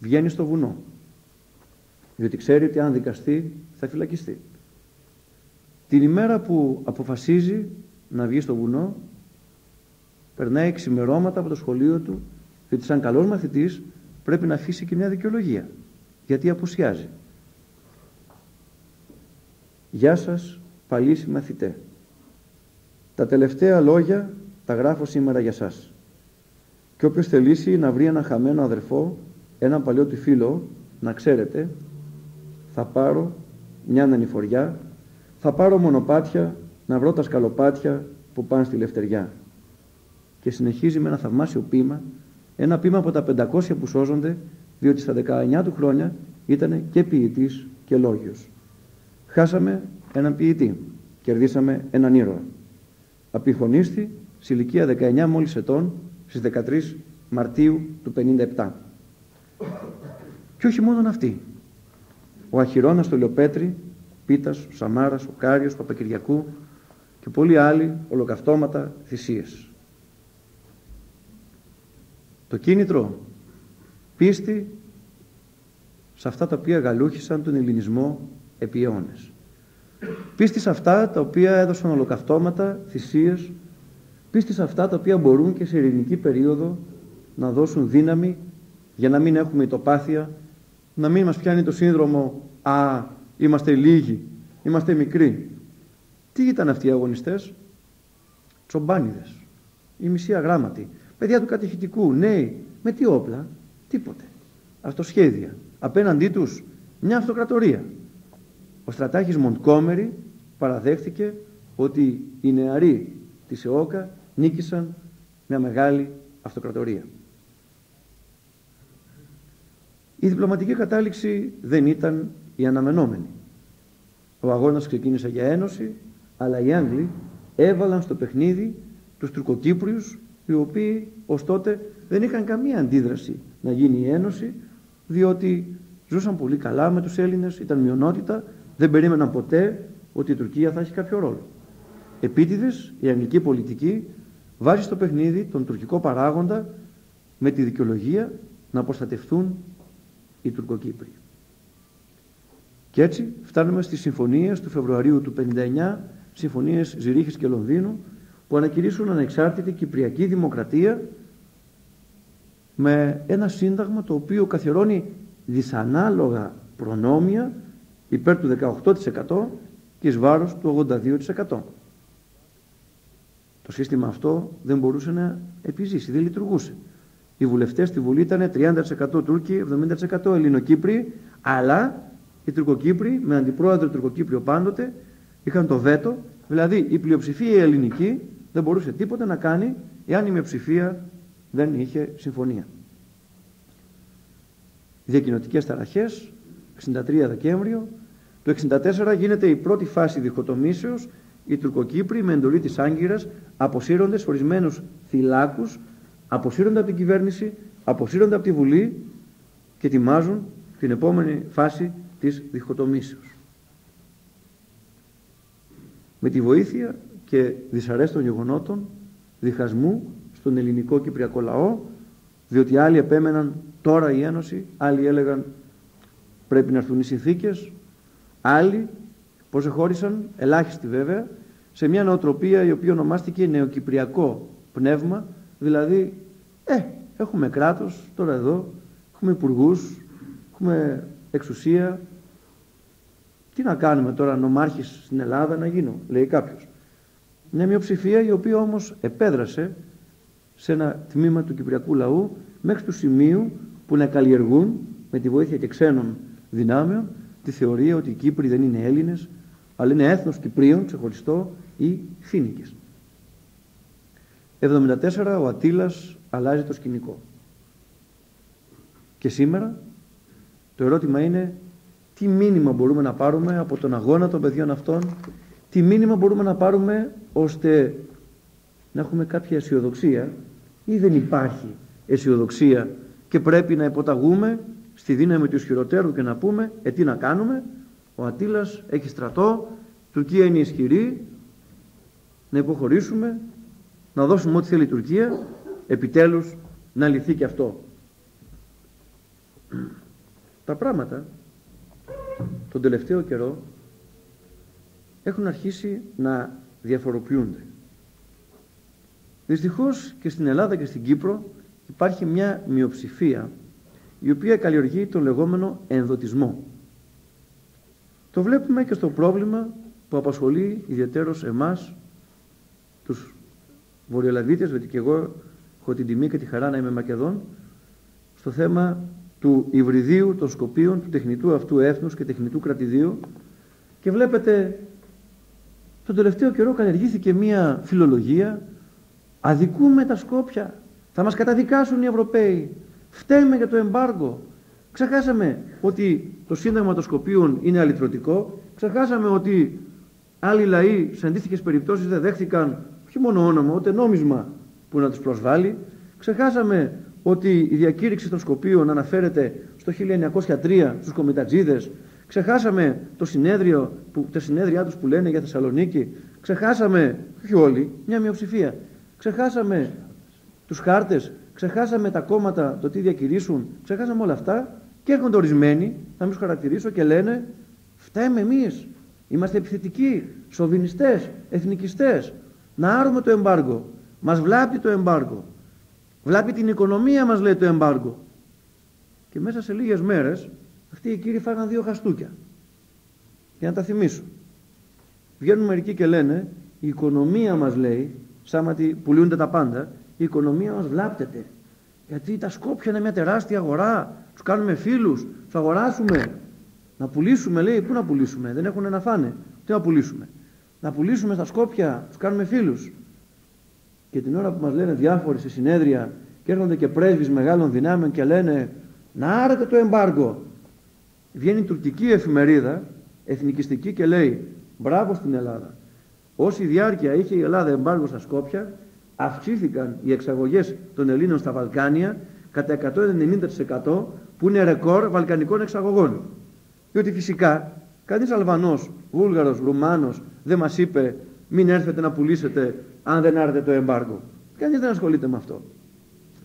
Βγαίνει στο βουνό διότι ξέρει ότι αν δικαστεί θα φυλακιστεί. Την ημέρα που αποφασίζει να βγει στο βουνό περνάει ξημερώματα από το σχολείο του διότι σαν καλός μαθητής πρέπει να αφήσει και μια δικαιολογία γιατί αποσιάζει. Γεια σας παλίσι μαθητέ. Τα τελευταία λόγια τα γράφω σήμερα για σας. Και όποιος θελήσει να βρει ένα χαμένο αδερφό, ένα παλιό του φίλο, να ξέρετε, θα πάρω μια ανηφοριά, θα πάρω μονοπάτια να βρω τα σκαλοπάτια που πάνε στη λευτεριά. και συνεχίζει με ένα θαυμάσιο πείμα, ένα πείμα από τα 500 που σώζονται, διότι στα 19 του χρόνια ήταν και ποιητής και λόγιος. Χάσαμε έναν ποιητή, κερδίσαμε έναν ήρωα. Απειχονίστη σε ηλικία 19 μόλις ετών στις 13 Μαρτίου του 57. Και όχι μόνο αυτοί. Ο Αχυρώνας του Λεοπέτρη, Πίτας, ο Σαμάρας, ο Κάριος, ο Παπακυριακού και πολλοί άλλοι ολοκαυτώματα θυσίες. Το κίνητρο πίστη σε αυτά τα οποία γαλούχησαν τον ελληνισμό επί αιώνες. Πίστης σε αυτά τα οποία έδωσαν ολοκαυτώματα, θυσίες, πίστης σε αυτά τα οποία μπορούν και σε ειρηνική περίοδο να δώσουν δύναμη για να μην έχουμε ητοπάθεια, να μην μας πιάνει το σύνδρομο «Α, είμαστε λίγοι, είμαστε μικροί». Τι ήταν αυτοί οι αγωνιστές; Τσομπάνιδες, η μισή αγράμματοι, παιδιά του κατηχητικού, νέοι, με τι όπλα, τίποτε. Αυτοσχέδια. Απέναντί τους μια αυτοκρατορία. Ο στρατάχης Μοντκόμερη παραδέχτηκε ότι οι νεαροί της ΕΟΚΑ νίκησαν μια μεγάλη αυτοκρατορία. Η διπλωματική κατάληξη δεν ήταν η αναμενόμενη. Ο αγώνας ξεκίνησε για ένωση, αλλά οι Άγγλοι έβαλαν στο παιχνίδι τους Τουρκοκύπριους, οι οποίοι ως τότε δεν είχαν καμία αντίδραση να γίνει η ένωση, διότι ζούσαν πολύ καλά με τους Έλληνες, ήταν μειονότητα, δεν περίμεναν ποτέ ότι η Τουρκία θα έχει κάποιο ρόλο. Επίτηδες η αγγλική πολιτική βάζει στο παιχνίδι τον τουρκικό παράγοντα με τη δικαιολογία να προστατευτούν οι Τουρκοκύπροι. Και έτσι φτάνουμε στις συμφωνίες του Φεβρουαρίου του 59, συμφωνίες Ζηρίχης και Λονδίνου, που ανακηρύσσουν ανεξάρτητη Κυπριακή Δημοκρατία με ένα σύνταγμα το οποίο καθιερώνει δυσανάλογα προνόμια υπέρ του 18% και εις βάρος του 82%. Το σύστημα αυτό δεν μπορούσε να επιζήσει, δεν λειτουργούσε. Οι βουλευτές στη Βουλή ήταν 30% Τούρκοι, 70% Ελληνοκύπριοι, αλλά οι Τουρκοκύπριοι με αντιπρόεδρο Τουρκοκύπριο πάντοτε είχαν το βέτο, δηλαδή η πλειοψηφία ελληνική δεν μπορούσε τίποτα να κάνει εάν η μειοψηφία δεν είχε συμφωνία. Διακοινωτικές ταραχές, 63 Δεκέμβριο, το 64 γίνεται η πρώτη φάση διχοτομήσεως, οι Τουρκοκύπροι με εντολή της Άγκυρας αποσύρονται σε ορισμένους θυλάκους, αποσύρονται από την κυβέρνηση, αποσύρονται από τη Βουλή και ετοιμάζουν την επόμενη φάση της διχοτομήσεως. Με τη βοήθεια και δυσαρέστων γεγονότων διχασμού στον ελληνικό κυπριακό λαό διότι άλλοι επέμεναν τώρα η Ένωση, άλλοι έλεγαν πρέπει να έρθουν οι συνθήκες, άλλοι προσεχώρησαν, ελάχιστοι βέβαια, σε μια νοοτροπία η οποία ονομάστηκε νεοκυπριακό πνεύμα, δηλαδή, ε, έχουμε κράτος τώρα εδώ, έχουμε υπουργούς, έχουμε εξουσία, τι να κάνουμε τώρα νομάρχης στην Ελλάδα να γίνω, λέει κάποιος. Μια μειοψηφία η οποία όμως επέδρασε σε ένα τμήμα του κυπριακού λαού μέχρι του σημείου που να καλλιεργούν με τη βοήθεια και ξένων δυνάμεων τη θεωρία ότι οι Κύπροι δεν είναι Έλληνες αλλά είναι έθνος Κυπρίων ξεχωριστό ή Φίνικες. 74 ο Ατήλας αλλάζει το σκηνικό. Και σήμερα το ερώτημα είναι τι μήνυμα μπορούμε να πάρουμε από τον αγώνα των παιδιών αυτών, τι μήνυμα μπορούμε να πάρουμε ώστε να έχουμε κάποια αισιοδοξία ή δεν υπάρχει αισιοδοξία και πρέπει να υποταγούμε στη δύναμη του ισχυροτέρου και να πούμε ε τι να κάνουμε ο Ατήλας έχει στρατό η Τουρκία είναι ισχυρή να υποχωρήσουμε να δώσουμε ό,τι θέλει η Τουρκία επιτέλους να λυθεί και αυτό τα πράγματα τον τελευταίο καιρό έχουν αρχίσει να διαφοροποιούνται. Δυστυχώς και στην Ελλάδα και στην Κύπρο υπάρχει μια μειοψηφία η οποία καλλιεργεί τον λεγόμενο ενδοτισμό. Το βλέπουμε και στο πρόβλημα που απασχολεί ιδιαίτερος εμάς τους Βορειολαβίτες, γιατί και εγώ έχω την τιμή και τη χαρά να είμαι Μακεδόν, στο θέμα του υβριδίου των Σκοπίων, του τεχνητού αυτού έθνους και τεχνητού κρατηδίου και βλέπετε τον τελευταίο καιρό καλλιεργήθηκε μία φιλολογία Αδικούμε τα Σκόπια. Θα μας καταδικάσουν οι Ευρωπαίοι. Φταίμε για το εμπάργο. Ξεχάσαμε ότι το Σύνταγμα των Σκοπίων είναι αλυτρωτικό. Ξεχάσαμε ότι άλλοι λαοί σε αντίστοιχες περιπτώσεις δεν δέχτηκαν όχι μόνο όνομα, ούτε νόμισμα που να τους προσβάλλει. Ξεχάσαμε ότι η διακήρυξη των Σκοπίων αναφέρεται στο 1903 στους κομιτατζίδες. Ξεχάσαμε το συνέδριο, που, τα συνέδριά τους που λένε για Θεσσαλονίκη. Ξεχάσαμε, όχι όλοι, μια μειοψηφία. Ξεχάσαμε τους χάρτες, ξεχάσαμε τα κόμματα, το τι διακηρύσουν, ξεχάσαμε όλα αυτά και έρχονται ορισμένοι, θα μην χαρακτηρίσω και λένε φταίμε εμείς, είμαστε επιθετικοί, σοβινιστές, εθνικιστές, να άρουμε το εμπάργο. Μας βλάπτει το εμπάργο. Βλάπτει την οικονομία μας λέει το εμπάργο. Και μέσα σε λίγες μέρες αυτοί οι κύριοι φάγαν δύο χαστούκια. Για να τα θυμίσω. Βγαίνουν μερικοί και λένε η οικονομία μας λέει, σαν πουλούνται τα πάντα, η οικονομία μας βλάπτεται. Γιατί τα Σκόπια είναι μια τεράστια αγορά, τους κάνουμε φίλους, τους αγοράσουμε. Να πουλήσουμε λέει, πού να πουλήσουμε, δεν έχουν να φάνε, τι να πουλήσουμε; Να πουλήσουμε στα Σκόπια, τους κάνουμε φίλους. Και την ώρα που μας λένε διάφοροι σε συνέδρια και έρχονται και πρέσβεις μεγάλων δυνάμεων και λένε να άρετε το εμπάργκο. Βγαίνει η τουρκική εφημερίδα, εθνικιστική και λέει μπράβο στην Ελλάδα. Όση διάρκεια είχε η Ελλάδα εμπάργο στα Σκόπια, αυξήθηκαν οι εξαγωγές των Ελλήνων στα Βαλκάνια κατά 190% που είναι ρεκόρ βαλκανικών εξαγωγών. Διότι φυσικά κανείς Αλβανός, Βούλγαρος, Ρουμάνος δεν μας είπε μην έρθετε να πουλήσετε αν δεν άρετε το εμπάργο. Κανείς δεν ασχολείται με αυτό.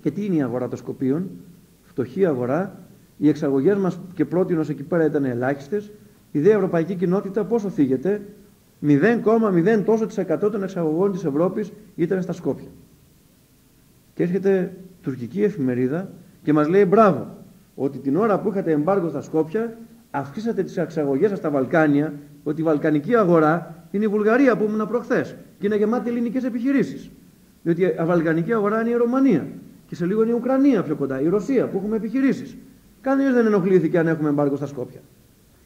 Και τι είναι η αγορά των Σκοπίων, φτωχή αγορά, οι εξαγωγές μας και πρότεινος εκεί πέρα ήταν ελάχιστες, η δε ευρωπαϊκή κοινότητα πόσο θίγεται, 0,0 τόσο της εκατό των εξαγωγών της Ευρώπης ήταν στα Σκόπια. Και έρχεται τουρκική εφημερίδα και μας λέει μπράβο, ότι την ώρα που είχατε εμπάργο στα Σκόπια αυξήσατε τις εξαγωγές σας στα Βαλκάνια, ότι η βαλκανική αγορά είναι η Βουλγαρία που ήμουν προχθές και είναι γεμάτη ελληνικές επιχειρήσεις. Διότι η βαλκανική αγορά είναι η Ρωμανία και σε λίγο είναι η Ουκρανία πιο κοντά, η Ρωσία που έχουμε επιχειρήσεις. Κανείς δεν ενοχλήθηκε αν έχουμε εμπάργο στα Σκόπια.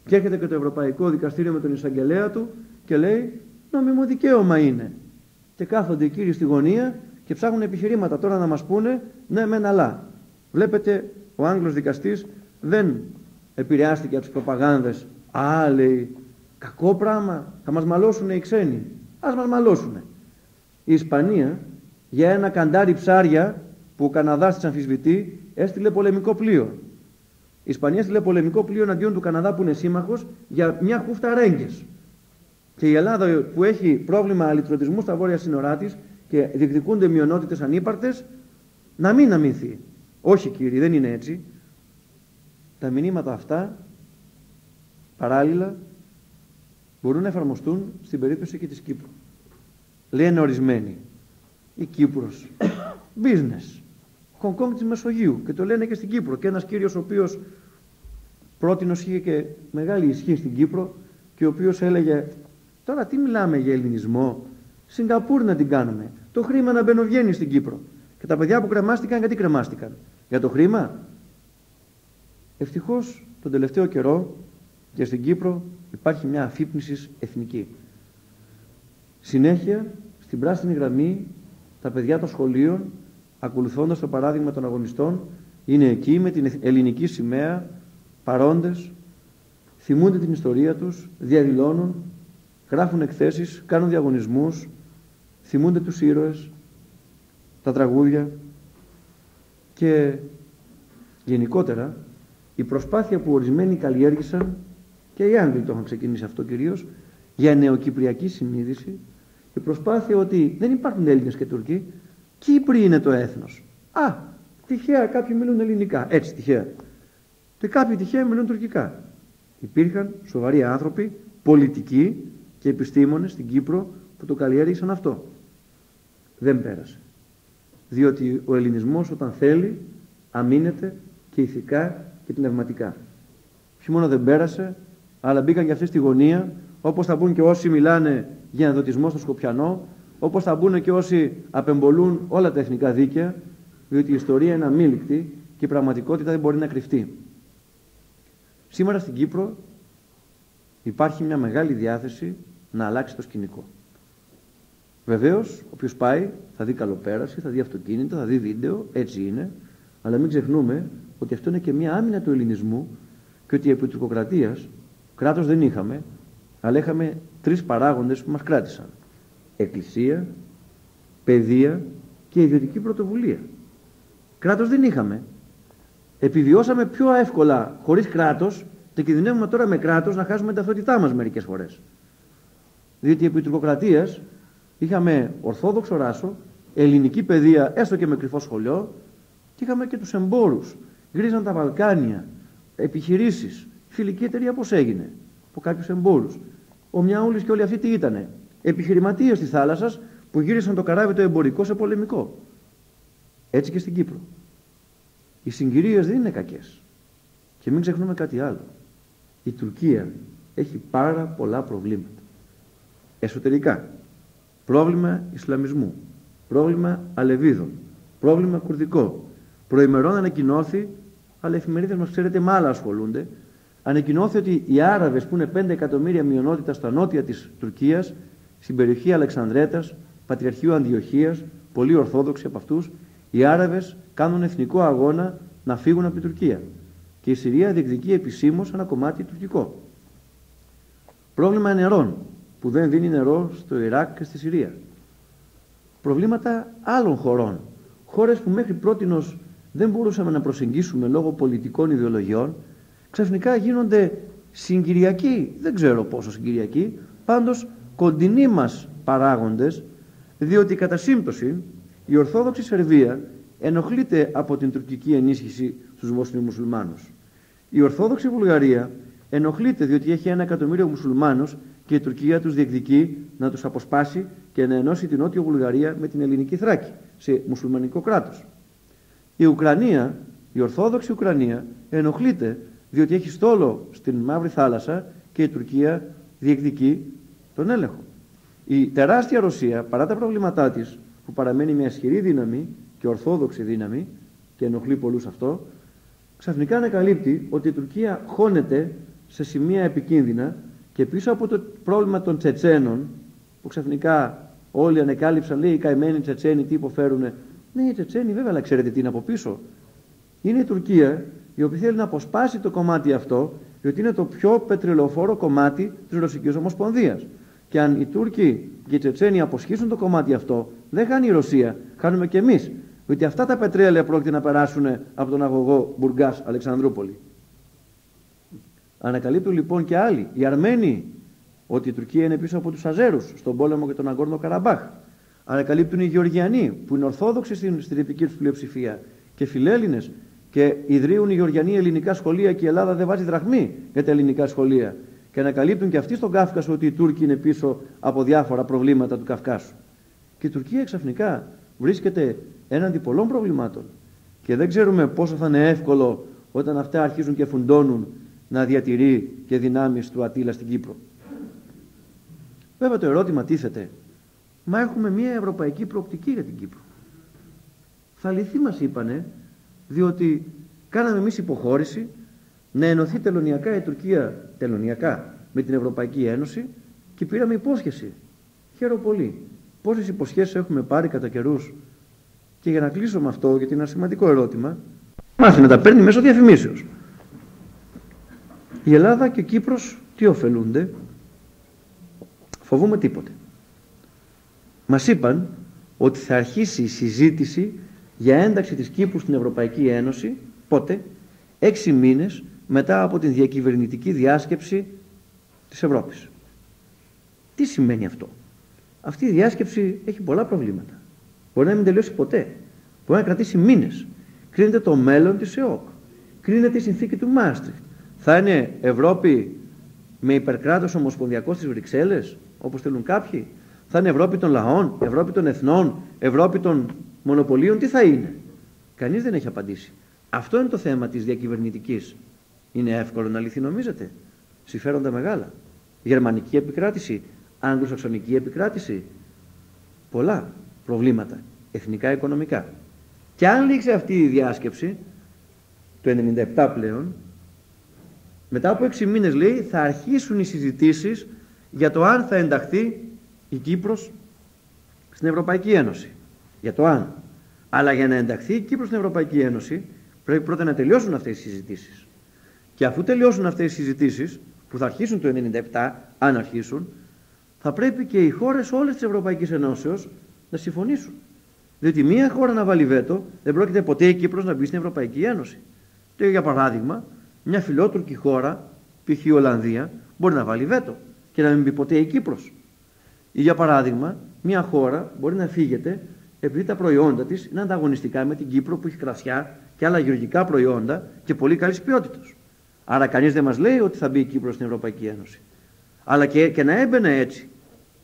Και έρχεται και το Ευρωπαϊκό Δικαστήριο με τον εισαγγελέα του και λέει νόμιμο δικαίωμα είναι. Και κάθονται οι κύριοι στη γωνία και ψάχνουν επιχειρήματα τώρα να μας πούνε ναι μεν αλλά. Βλέπετε ο Άγγλος δικαστής δεν επηρεάστηκε από τις προπαγάνδες. Α, λέει, κακό πράγμα, θα μας μαλώσουν οι ξένοι. Ας μας μαλώσουν. Η Ισπανία για ένα καντάρι ψάρια που ο Καναδάς της αμφισβητεί έστειλε πολεμικό πλοίο. Η Ισπανία έστειλε πολεμικό πλοίο εναντίον του Καναδά που είναι σύμμαχος για μια χούφτα ρέγγες. Και η Ελλάδα που έχει πρόβλημα αλυτρωτισμού στα βόρεια σύνορά της και διεκδικούνται μειονότητες ανύπαρτες, να μην αμυνθεί. Όχι κύριε, δεν είναι έτσι. Τα μηνύματα αυτά παράλληλα μπορούν να εφαρμοστούν στην περίπτωση και της Κύπρου. Λένε ορισμένοι. Η Κύπρος. Business. Χονγκ της Μεσογείου. Και το λένε και στην Κύπρο. Και ένας κύριος ο οποίος πρότεινος είχε και μεγάλη ισχύ στην Κύπρο και ο οποίος έλεγε Τώρα τι μιλάμε για ελληνισμό. Σιγκαπούρ να την κάνουμε. Το χρήμα να μπαινοβγαίνει στην Κύπρο. Και τα παιδιά που κρεμάστηκαν, γιατί κρεμάστηκαν; Για το χρήμα; Ευτυχώς τον τελευταίο καιρό και στην Κύπρο υπάρχει μια αφύπνισης εθνική. Συνέχεια στην πράσινη γραμμή τα παιδιά των σχολείων ακολουθώντας το παράδειγμα των αγωνιστών είναι εκεί με την ελληνική σημαία παρόντες θυμούνται την ιστορία τους διαδηλώνουν γράφουν εκθέσεις, κάνουν διαγωνισμούς, θυμούνται τους ήρωες, τα τραγούδια και γενικότερα η προσπάθεια που ορισμένοι καλλιέργησαν και οι Άγγλοι το έχουν ξεκινήσει αυτό κυρίως για νεοκυπριακή συνείδηση η προσπάθεια ότι δεν υπάρχουν Έλληνες και Τουρκοί Κύπροι είναι το έθνος α, τυχαία κάποιοι μιλούν ελληνικά έτσι τυχαία και κάποιοι τυχαία μιλούν τουρκικά υπήρχαν σοβαροί άνθρωποι πολιτικοί και επιστήμονες στην Κύπρο που το καλλιέργησαν αυτό. Δεν πέρασε. Διότι ο ελληνισμός όταν θέλει αμήνεται και ηθικά και πνευματικά. Όχι μόνο δεν πέρασε, αλλά μπήκαν και αυτοί στη γωνία, όπως θα μπουν και όσοι μιλάνε για ενδοτισμό στο Σκοπιανό, όπως θα μπουν και όσοι απεμπολούν όλα τα εθνικά δίκαια, διότι η ιστορία είναι αμήλικτη και η πραγματικότητα δεν μπορεί να κρυφτεί. Σήμερα στην Κύπρο υπάρχει μια μεγάλη διάθεση να αλλάξει το σκηνικό. Βεβαίως, όποιος πάει θα δει καλοπέραση, θα δει αυτοκίνητα, θα δει βίντεο, έτσι είναι. Αλλά μην ξεχνούμε ότι αυτό είναι και μια άμυνα του ελληνισμού και ότι επί τουρκοκρατίας κράτος δεν είχαμε, αλλά είχαμε τρεις παράγοντες που μας κράτησαν. Εκκλησία, παιδεία και ιδιωτική πρωτοβουλία. Κράτος δεν είχαμε. Επιβιώσαμε πιο εύκολα χωρίς κράτος και κινδυνεύουμε τώρα με κράτος να χάσουμε την ταυτότητά μας μερικές φορές. Διότι επί τουρκοκρατία είχαμε Ορθόδοξο Ράσο, ελληνική παιδεία, έστω και με κρυφό σχολείο, και είχαμε και τους εμπόρους. Γρίζαν τα Βαλκάνια, επιχειρήσεις. Φιλική εταιρεία πώς έγινε, από κάποιους εμπόρους. Ο Μιάουλη και όλοι αυτοί τι ήτανε; Επιχειρηματίες της θάλασσας που γύρισαν το καράβι το εμπορικό σε πολεμικό. Έτσι και στην Κύπρο. Οι συγκυρίες δεν είναι κακές. Και μην ξεχνούμε κάτι άλλο. Η Τουρκία έχει πάρα πολλά προβλήματα. Εσωτερικά. Πρόβλημα Ισλαμισμού. Πρόβλημα Αλεβίδων. Πρόβλημα Κουρδικό. Προημερών ανακοινώθη, αλλά οι εφημερίδες μας ξέρετε με άλλα ασχολούνται, ανακοινώθη ότι οι Άραβες που είναι 5 εκατομμύρια μειονότητα στα νότια της Τουρκίας, στην περιοχή Αλεξανδρέτα, Πατριαρχείου Αντιοχίας, πολύ ορθόδοξοι από αυτούς, οι Άραβες κάνουν εθνικό αγώνα να φύγουν από την Τουρκία. Και η Συρία διεκδικεί επισήμως ένα κομμάτι τουρκικό. Πρόβλημα νερών, που δεν δίνει νερό στο Ιράκ και στη Συρία. Προβλήματα άλλων χωρών. Χώρες που μέχρι πρότινος δεν μπορούσαμε να προσεγγίσουμε λόγω πολιτικών ιδεολογιών, ξαφνικά γίνονται συγκυριακοί, δεν ξέρω πόσο συγκυριακοί, πάντως κοντινοί μας παράγοντες, διότι κατά σύμπτωση η Ορθόδοξη Σερβία ενοχλείται από την τουρκική ενίσχυση στους μουσουλμάνους. Η Ορθόδοξη Βουλγαρία ενοχλείται διότι έχει ένα εκατομμύριο μουσουλμάνους και η Τουρκία τους διεκδικεί να τους αποσπάσει και να ενώσει την Νότιο Βουλγαρία με την ελληνική Θράκη σε μουσουλμανικό κράτος. Η Ουκρανία, η Ορθόδοξη Ουκρανία ενοχλείται διότι έχει στόλο στην Μαύρη Θάλασσα και η Τουρκία διεκδικεί τον έλεγχο. Η τεράστια Ρωσία, παρά τα προβλήματά της, που παραμένει μια ισχυρή δύναμη και ορθόδοξη δύναμη και ενοχλεί πολλούς αυτό, ξαφνικά ανακαλύπτει ότι η Τουρκία χώνεται σε σημεία επικίνδυνα και πίσω από το πρόβλημα των Τσετσένων, που ξαφνικά όλοι ανεκάλυψαν, λέει οι καημένοι Τσετσένοι τι υποφέρουν. Ναι, οι Τσετσένοι βέβαια, αλλά ξέρετε τι είναι από πίσω. Είναι η Τουρκία η οποία θέλει να αποσπάσει το κομμάτι αυτό, διότι είναι το πιο πετρελοφόρο κομμάτι της Ρωσικής Ομοσπονδίας. Και αν οι Τούρκοι και οι Τσετσένοι αποσχίσουν το κομμάτι αυτό, δεν χάνει η Ρωσία, χάνουμε κι εμείς. Διότι αυτά τα πετρέλαια πρόκειται να περάσουν από τον αγωγό Μπουργκάς Αλεξανδρούπολη. Ανακαλύπτουν λοιπόν και άλλοι, οι Αρμένοι, ότι η Τουρκία είναι πίσω από τους Αζέρους στον πόλεμο για τον Αγκόρνο Καραμπάχ. Ανακαλύπτουν οι Γεωργιανοί, που είναι Ορθόδοξοι στην, στην τους πλειοψηφία και φιλέλληνες και ιδρύουν οι Γεωργιανοί ελληνικά σχολεία και η Ελλάδα δεν βάζει δραχμή για τα ελληνικά σχολεία. Και ανακαλύπτουν και αυτοί στον Κάφκασο ότι οι Τούρκοι είναι πίσω από διάφορα προβλήματα του Καυκάσου. Και η Τουρκία ξαφνικά βρίσκεται έναντι πολλών προβλημάτων. Και δεν ξέρουμε πόσο θα είναι εύκολο όταν αυτά αρχίζουν και φουντώνουν να διατηρεί και δυνάμεις του Ατήλα στην Κύπρο. Βέβαια το ερώτημα τίθεται, μα έχουμε μια ευρωπαϊκή προοπτική για την Κύπρο. Θα λυθεί μας είπανε, διότι κάναμε εμείς υποχώρηση να ενωθεί τελωνιακά η Τουρκία τελωνιακά με την Ευρωπαϊκή Ένωση και πήραμε υπόσχεση. Χαίρομαι πολύ. Πόσες υποσχέσεις έχουμε πάρει κατά καιρούς; Και για να κλείσω με αυτό, γιατί είναι ένα σημαντικό ερώτημα, μάθει να τα παίρνει μέσω διαφημίσεως. Η Ελλάδα και ο Κύπρος τι ωφελούνται; Φοβούμε τίποτε. Μας είπαν ότι θα αρχίσει η συζήτηση για ένταξη της Κύπρου στην Ευρωπαϊκή Ένωση πότε, έξι μήνες μετά από την διακυβερνητική διάσκεψη της Ευρώπης. Τι σημαίνει αυτό; Αυτή η διάσκεψη έχει πολλά προβλήματα. Μπορεί να μην τελειώσει ποτέ. Μπορεί να κρατήσει μήνες. Κρίνεται το μέλλον της ΕΟΚ. Κρίνεται η συνθήκη του Μάστριχτ. Θα είναι Ευρώπη με υπερκράτος ομοσπονδιακός στις Βρυξέλλες, όπως θέλουν κάποιοι; Θα είναι Ευρώπη των λαών, Ευρώπη των εθνών, Ευρώπη των μονοπωλίων; Τι θα είναι; Κανείς δεν έχει απαντήσει. Αυτό είναι το θέμα της διακυβερνητικής. Είναι εύκολο να λυθεί νομίζετε; Συμφέροντα μεγάλα. Γερμανική επικράτηση, Άγγλο-Σαξονική επικράτηση. Πολλά προβλήματα εθνικά οικονομικά. Και αν λήξει αυτή η διάσκεψη, το 97 πλέον, μετά από έξι μήνες λέει θα αρχίσουν οι συζητήσεις για το αν θα ενταχθεί η Κύπρος στην Ευρωπαϊκή Ένωση. Για το αν. Αλλά για να ενταχθεί η Κύπρος στην Ευρωπαϊκή Ένωση πρέπει πρώτα να τελειώσουν αυτές οι συζητήσεις. Και αφού τελειώσουν αυτές οι συζητήσεις που θα αρχίσουν το 1997, αν αρχίσουν, θα πρέπει και οι χώρες όλες της Ευρωπαϊκής Ενώσεως να συμφωνήσουν. Διότι μία χώρα να βάλει βέτο δεν πρόκειται ποτέ η Κύπρος να μπει στην Ευρωπαϊκή Ένωση. Και για παράδειγμα, μια φιλότουρκη χώρα, π.χ. η Ολλανδία, μπορεί να βάλει βέτο και να μην μπει ποτέ η Κύπρος. Ή για παράδειγμα, μια χώρα μπορεί να φύγεται επειδή τα προϊόντα της είναι ανταγωνιστικά με την Κύπρο που έχει κρασιά και άλλα γεωργικά προϊόντα και πολύ καλής ποιότητας. Άρα κανείς δεν μας λέει ότι θα μπει η Κύπρος στην Ευρωπαϊκή Ένωση. Αλλά και, και να έμπαινε έτσι.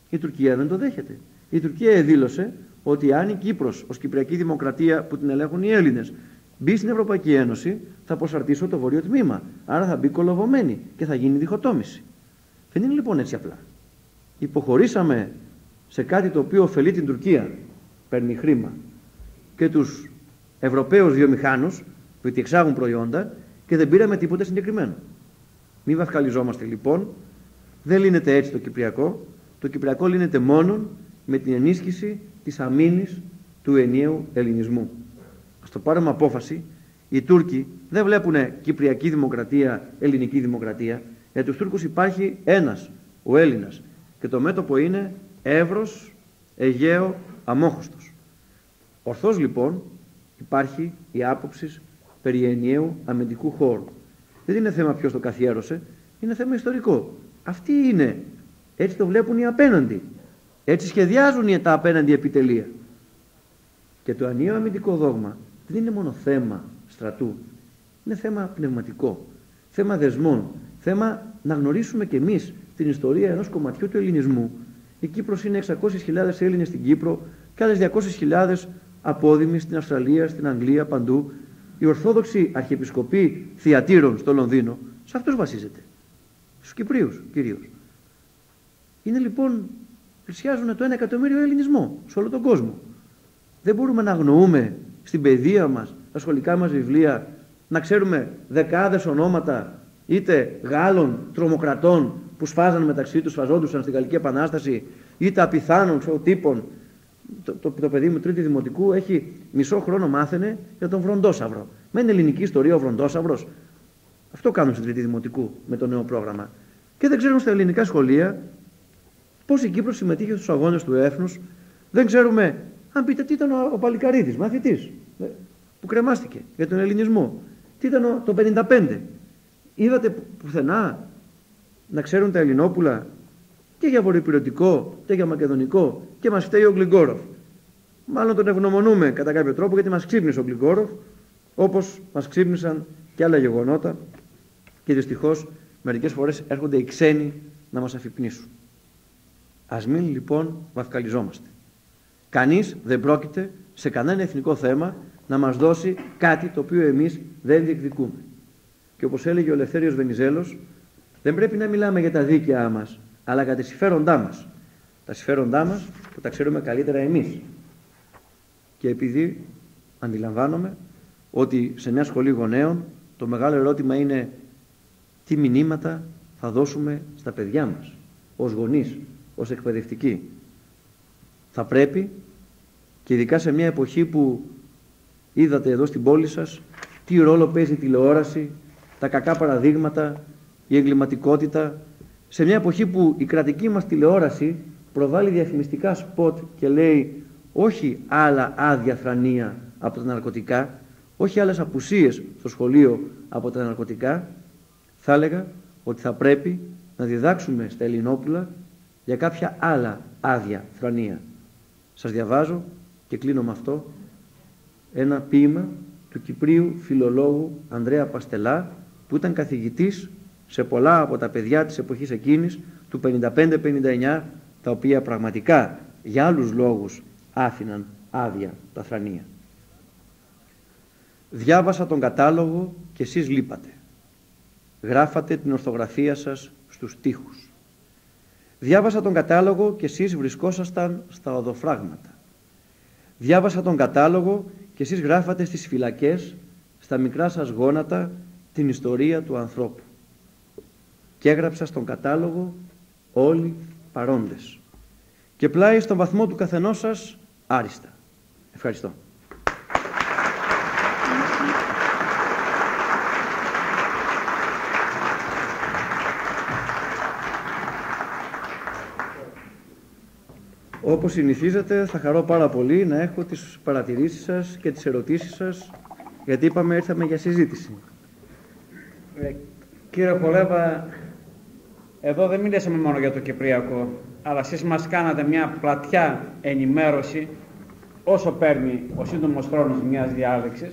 Η Τουρκία δεν το δέχεται. Η Τουρκία δήλωσε ότι αν η Κύπρος ως Κυπριακή Δημοκρατία που την ελέγχουν οι Έλληνες μπει στην Ευρωπαϊκή Ένωση θα προσαρτήσω το βορείο τμήμα. Άρα θα μπει κολοβωμένη και θα γίνει διχοτόμηση. Δεν είναι λοιπόν έτσι απλά. Υποχωρήσαμε σε κάτι το οποίο ωφελεί την Τουρκία, παίρνει χρήμα, και τους Ευρωπαίους βιομηχάνους που εξάγουν προϊόντα και δεν πήραμε τίποτα συγκεκριμένο. Μην βαφκαλιζόμαστε λοιπόν. Δεν λύνεται έτσι το Κυπριακό. Το Κυπριακό λύνεται μόνο με την ενίσχυση της αμήνης του ενιαίου ελληνισμού. Ας το πάρουμε απόφαση. Οι Τούρκοι δεν βλέπουν Κυπριακή δημοκρατία, ελληνική δημοκρατία. Για τους Τούρκους υπάρχει ένας, ο Έλληνας. Και το μέτωπο είναι Εύρος, Αιγαίο, Αμόχωστος. Ορθώς λοιπόν υπάρχει η άποψη περί ενιαίου αμυντικού χώρου. Δεν είναι θέμα ποιος το καθιέρωσε, είναι θέμα ιστορικό. Αυτή είναι. Έτσι το βλέπουν οι απέναντι. Έτσι σχεδιάζουν τα απέναντι επιτελεία. Και το ανιαίο αμυντικό δόγμα δεν είναι μόνο θέμα στρατού. Είναι θέμα πνευματικό. Θέμα δεσμών. Θέμα να γνωρίσουμε κι εμείς την ιστορία ενός κομματιού του ελληνισμού. Η Κύπρος είναι 600.000 Έλληνες στην Κύπρο και άλλες 200.000 απόδημοι στην Αυστραλία, στην Αγγλία, παντού. Η Ορθόδοξη Αρχιεπισκοπή Θιατήρων στο Λονδίνο, σε αυτούς βασίζεται. Στους Κυπρίους κυρίως. Είναι λοιπόν, πλησιάζουν το 1 εκατομμύριο ελληνισμό σε όλο τον κόσμο. Δεν μπορούμε να αγνοούμε στην παιδεία μας, στα σχολικά μας βιβλία, να ξέρουμε δεκάδες ονόματα είτε Γάλλων τρομοκρατών που σφάζαν μεταξύ τους, σφαζόντουσαν στην Γαλλική Επανάσταση, είτε απιθάνων τύπων. Το, το, το, παιδί μου τρίτη δημοτικού έχει μισό χρόνο μάθαινε για τον Βροντόσαυρο. Με ελληνική ιστορία ο Βροντόσαυρος. Αυτό κάνουν στην τρίτη δημοτικού με το νέο πρόγραμμα. Και δεν ξέρουν στα ελληνικά σχολεία πώς η Κύπρος συμμετείχε στους αγώνες του έθνους. Δεν ξέρουμε αν πείτε τι ήταν ο, ο Παλικαρίδης, μαθητής, ε, που κρεμάστηκε για τον ελληνισμό. Τι ήταν το 55. Είδατε πουθενά να ξέρουν τα Ελληνόπουλα και για βορειοπηρωτικό και για μακεδονικό και μας φταίει ο Γκλιγκόροφ. Μάλλον τον ευγνωμονούμε κατά κάποιο τρόπο γιατί μας ξύπνησε ο Γκλιγκόροφ όπως μας ξύπνησαν και άλλα γεγονότα και δυστυχώς μερικές φορές έρχονται οι ξένοι να μας αφυπνίσουν. Ας μην λοιπόν βαφκαλιζόμαστε. Κανείς δεν πρόκειται σε κανένα εθνικό θέμα να μας δώσει κάτι το οποίο εμείς δεν διεκδικούμε. Και όπως έλεγε ο Ελευθέριος Βενιζέλος, δεν πρέπει να μιλάμε για τα δίκαια μας, αλλά για τα συμφέροντά μας. Τα συμφέροντά μας που τα ξέρουμε καλύτερα εμείς. Και επειδή αντιλαμβάνομαι ότι σε μια σχολή γονέων το μεγάλο ερώτημα είναι τι μηνύματα θα δώσουμε στα παιδιά μας, ως γονείς, ως εκπαιδευτικοί. Θα πρέπει και ειδικά σε μια εποχή που είδατε εδώ στην πόλη σας τι ρόλο παίζει η τηλεόραση, τα κακά παραδείγματα, η εγκληματικότητα, σε μια εποχή που η κρατική μας τηλεόραση προβάλλει διαφημιστικά σποτ και λέει όχι άλλα άδεια θρανία από τα ναρκωτικά, όχι άλλες απουσίες στο σχολείο από τα ναρκωτικά, θα έλεγα ότι θα πρέπει να διδάξουμε στα Ελληνόπουλα για κάποια άλλα άδεια θρανία. Σας διαβάζω και κλείνω με αυτό ένα ποίημα του Κυπρίου φιλολόγου Ανδρέα Παστελά που ήταν καθηγητής σε πολλά από τα παιδιά της εποχής εκείνης του 55-59 τα οποία πραγματικά για άλλους λόγους άφηναν άδεια τα θρανία. Διάβασα τον κατάλογο και εσείς λείπατε. Γράφατε την ορθογραφία σας στους τοίχους. Διάβασα τον κατάλογο και εσείς βρισκόσασταν στα οδοφράγματα. Διάβασα τον κατάλογο και εσείς γράφατε στις φυλακές, στα μικρά σας γόνατα, την ιστορία του ανθρώπου. Και έγραψα στον κατάλογο όλοι παρόντες. και πλάι στον βαθμό του καθενός σας άριστα. Ευχαριστώ. Όπως συνηθίζετε θα χαρώ πάρα πολύ να έχω τις παρατηρήσεις σας και τις ερωτήσεις σας γιατί είπαμε ήρθαμε για συζήτηση. Ε, κύριε Κολέβα, εδώ δεν μιλήσαμε μόνο για το Κυπριακό, αλλά εσείς μας κάνατε μια πλατιά ενημέρωση όσο παίρνει ο σύντομος χρόνος μιας διάλεξης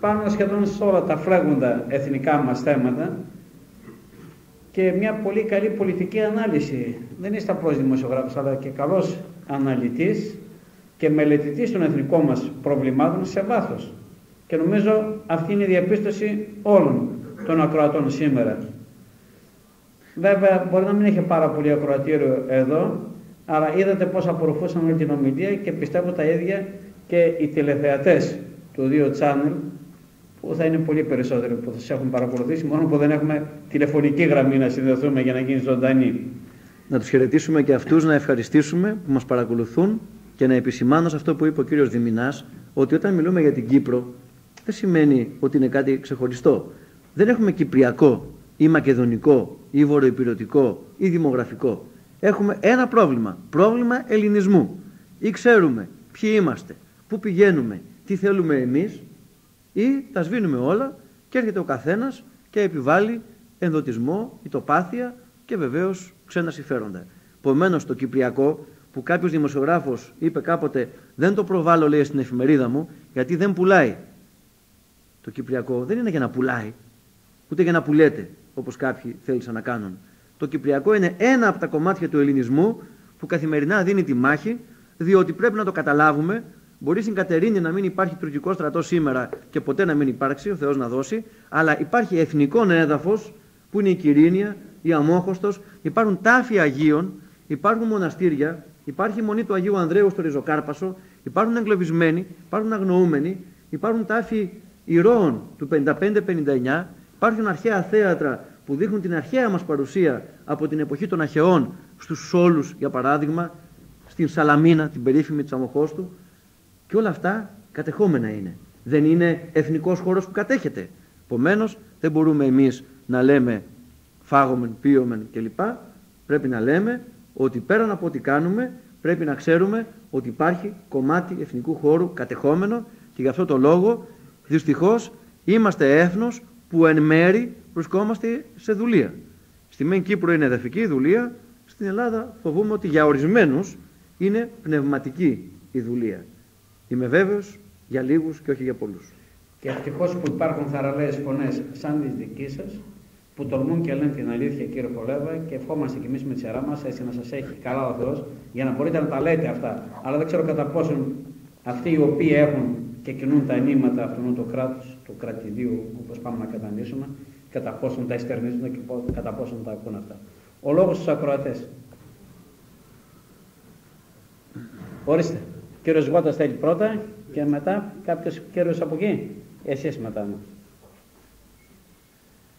πάνω σχεδόν σε όλα τα φλέγοντα εθνικά μας θέματα και μια πολύ καλή πολιτική ανάλυση. Δεν είστε απλώς δημοσιογράφος, αλλά και καλός αναλυτής και μελετητής των εθνικών μας προβλημάτων σε βάθος. Και νομίζω αυτή είναι η διαπίστωση όλων των ακροατών σήμερα. Βέβαια, μπορεί να μην έχει πάρα πολύ ακροατήριο εδώ, αλλά είδατε πώς απορροφούσαν όλη την ομιλία και πιστεύω τα ίδια και οι τηλεθεατές του δύο channel που θα είναι πολύ περισσότεροι που θα σα έχουν παρακολουθήσει, μόνο που δεν έχουμε τηλεφωνική γραμμή να συνδεθούμε για να γίνεις ζωντανή. Να τους χαιρετήσουμε και αυτούς, να ευχαριστήσουμε που μας παρακολουθούν και να επισημάνω σε αυτό που είπε ο κύριος Δημηνά, ότι όταν μιλούμε για την Κύπρο, δεν σημαίνει ότι είναι κάτι ξεχωριστό. Δεν έχουμε κυπριακό ή μακεδονικό ή βορειοπηρωτικό ή δημογραφικό. Έχουμε ένα πρόβλημα. Πρόβλημα ελληνισμού. Ή ξέρουμε ποιοι είμαστε, πού πηγαίνουμε, τι θέλουμε εμείς ή τα σβήνουμε όλα και έρχεται ο καθένας και επιβάλλει ενδοτισμό, ητοπάθεια και βεβαίως ξένα συμφέροντα. Επομένως το Κυπριακό που κάποιος δημοσιογράφος είπε κάποτε δεν το προβάλλω λέει στην εφημερίδα μου γιατί δεν πουλάει. Το Κυπριακό δεν είναι για να πουλάει ούτε για να πουλέτε όπως κάποιοι θέλησαν να κάνουν. Το Κυπριακό είναι ένα από τα κομμάτια του ελληνισμού που καθημερινά δίνει τη μάχη διότι πρέπει να το καταλάβουμε Μπορεί στην Κατερίνη να μην υπάρχει τουρκικό στρατός σήμερα και ποτέ να μην υπάρξει, ο Θεός να δώσει, αλλά υπάρχει εθνικό έδαφος που είναι η Κυρίνια, η Αμόχωστος, υπάρχουν τάφοι Αγίων, υπάρχουν μοναστήρια, υπάρχει η μονή του Αγίου Ανδρέου στο Ριζοκάρπασο, υπάρχουν εγκλωβισμένοι, υπάρχουν αγνοούμενοι, υπάρχουν τάφοι ηρώων του 55-59, υπάρχουν αρχαία θέατρα που δείχνουν την αρχαία μας παρουσία από την εποχή των Αχαιών στους Σόλους, για παράδειγμα, στην Σαλαμίνα, την περίφημη της Αμοχώστου, και όλα αυτά κατεχόμενα είναι. Δεν είναι εθνικός χώρος που κατέχεται. Επομένως, δεν μπορούμε εμείς να λέμε φάγομεν, πίωμεν κλπ. Πρέπει να λέμε ότι πέραν από ό,τι κάνουμε πρέπει να ξέρουμε ότι υπάρχει κομμάτι εθνικού χώρου κατεχόμενο και γι' αυτό το λόγο δυστυχώς είμαστε έθνος που εν μέρη βρισκόμαστε σε δουλεία. Στη Μέν Κύπρο είναι εδαφική δουλεία, στην Ελλάδα φοβούμαι ότι για ορισμένους είναι πνευματική η δουλεία. Είμαι βέβαιος για λίγους και όχι για πολλούς. Και ευτυχώς που υπάρχουν θαραλέες φωνές σαν τη δική σας, που τολμούν και λένε την αλήθεια, κύριε Πολέβα, και ευχόμαστε κι εμείς με τη σειρά μας έτσι να σας έχει καλά ο Θεός, για να μπορείτε να τα λέτε αυτά. Αλλά δεν ξέρω κατά πόσον αυτοί οι οποίοι έχουν και κινούν τα ενήματα αυτού του κράτους, του κρατηδίου, όπω πάμε να κατανοήσουμε, κατά πόσον τα εστερνίζουν και κατά πόσον τα ακούν αυτά. Ο λόγος στους ακροατές. Ορίστε. Κύριος Γότας θέλει πρώτα και μετά κάποιος κύριος από εκεί. Εσείς μετά. Ναι.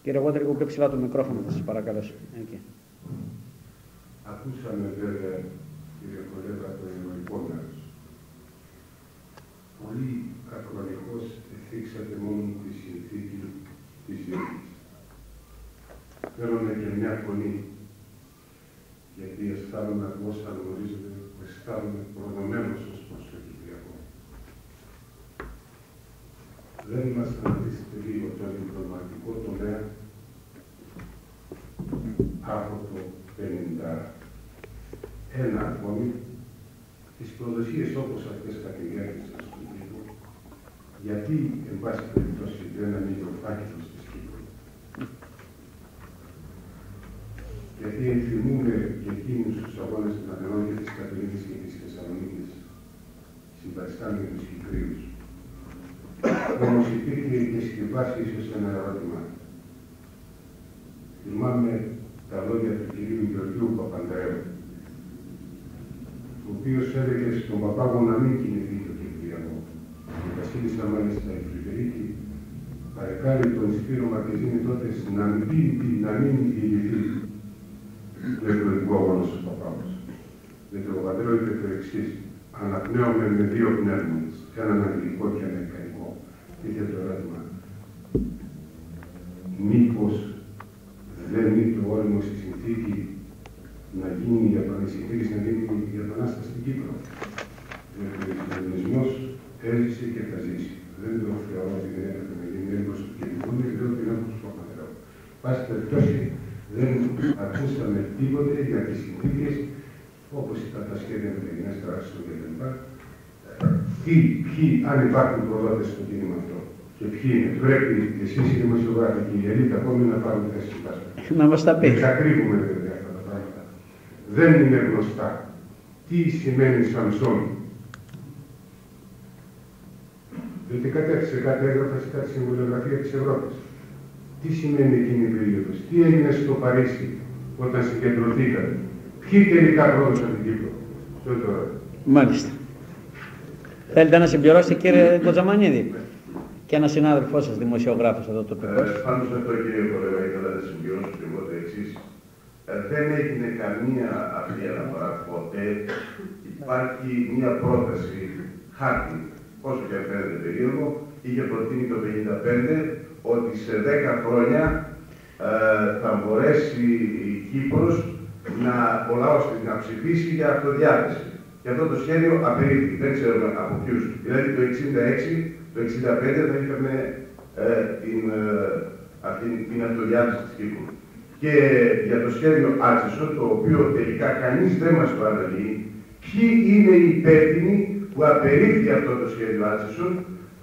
Κύριε Γότα, λίγο πιο ψηλά το μικρόφωνο θα σας παρακαλέσω. Εκεί. Ακούσαμε βέβαια, κύριε Κολέβα, το ελληνικό μέρος. Πολύ ακροανικώς θίξατε μόνο τη συνθήκη της ζωής. Θέλουμε και μια φωνή, γιατί αισθάνομαι, όσα γνωρίζετε, αισθάνομαι προδομένος ως δεν είμαστε αντίστοιχοι λίγο το διπλωματικό τομέα από το 51 ακόμη τις προδοσίες όπως αυτές κατά τη διάρκεια του Κύπρου γιατί εν πάση περιπτώσει δεν ανοίγει ο φάκελος της Κύπρου. Γιατί ενθυμούμε και εκείνους τους αγώνες των Αθηνών και της Κατερίνης και της Θεσσαλονίκης συμπαριστάμε τους Κυπρίους όμως υπήρχε και στη βάση ίσως ένα ερώτημα. Θυμάμαι τα λόγια του κυρίου Γεωργίου Παπανταέου, ο οποίος έλεγε στον παπάγο να μην κινηθεί το Κυπριακό. Η Βασίλισσα μάλιστα η Φρυδερίκη παρεκάλει τον Σπύρο Μαρκεζίνη τότε να μην, να μην κινηθεί το εκλογικό αγώνα στους παπάγους. Δεν το είπε το εξής. Αναπνέομαι με δύο πνεύμονες, έναν αγγλικό και ένα ικανικό. Ήρθε το ερώτημα. Μήπως δεν είναι το όριμο στη συνθήκη να γίνει η επανεσυντήρηση, να γίνει η επανάσταση στην Κύπρο; Διότι ο Ισλαμισμός έζησε και θα ζήσει. Δεν το θεωρώ ότι δεν έπρεπε να γίνει έργο του κοινωνικού, δεν λέω ότι είναι έργο του Παπαδρέου. Πάση περιπτώσει, δεν ακούσαμε τίποτε για τις συνθήκες όπως ήταν τα σχέδια μεταγενέστερα στο κλπ. Τι, ποιοι, αν υπάρχουν προδότες στο κίνημα αυτό και ποιοι είναι. Πρέπει εσείς οι δημοσιογράφοι και η ελίτ ακόμη να πάρουν θέση του Να μας τα πεις. Εξακρίβουμε βέβαια αυτά τα πράγματα. Δεν είναι γνωστά. Τι σημαίνει Σαμσόν. Διότι κατέθεσε κάτι έγραφα σε κάτι συμβουλιογραφία της Ευρώπης. Τι σημαίνει εκείνη η περίοδος; Τι έγινε στο Παρίσι; Όταν συγκεντρωθήκατε. Ποιοι τελικά πρόδωσαν την Κύπρο; Αυτό είναι το Μάλιστα. Θέλετε να συμπληρώσετε κύριε Κοτζαμανίδη; Και ένα συνάδελφό σας δημοσιογράφος εδώ το τοπικός. Ε, πάνω σε αυτό κύριε Κολέγα, ήθελα να συμπληρώσω και εγώ το εξής. Ε, δεν έγινε καμία αυτή αναφορά ποτέ. Υπάρχει μια πρόταση χάρτη, όσο και αν φαίνεται περίεργο, είχε προτείνει το 1955 ότι σε 10 χρόνια ε, θα μπορέσει η Κύπρος να, ο λαός να ψηφίσει για αυτοδιάθεση. Και αυτό το σχέδιο απερίφθη, δεν ξέρουμε από ποιους. Δηλαδή το 66, το 65 θα είχαμε ε, την, ε, αυτή, την αυτοδιάθεση της Κύπρου. Και για το σχέδιο Άτσεσο, το οποίο τελικά κανείς δεν μας το αναλύει, ποιοι είναι οι υπεύθυνοι που απερίφθη αυτό το σχέδιο Άτσεσο,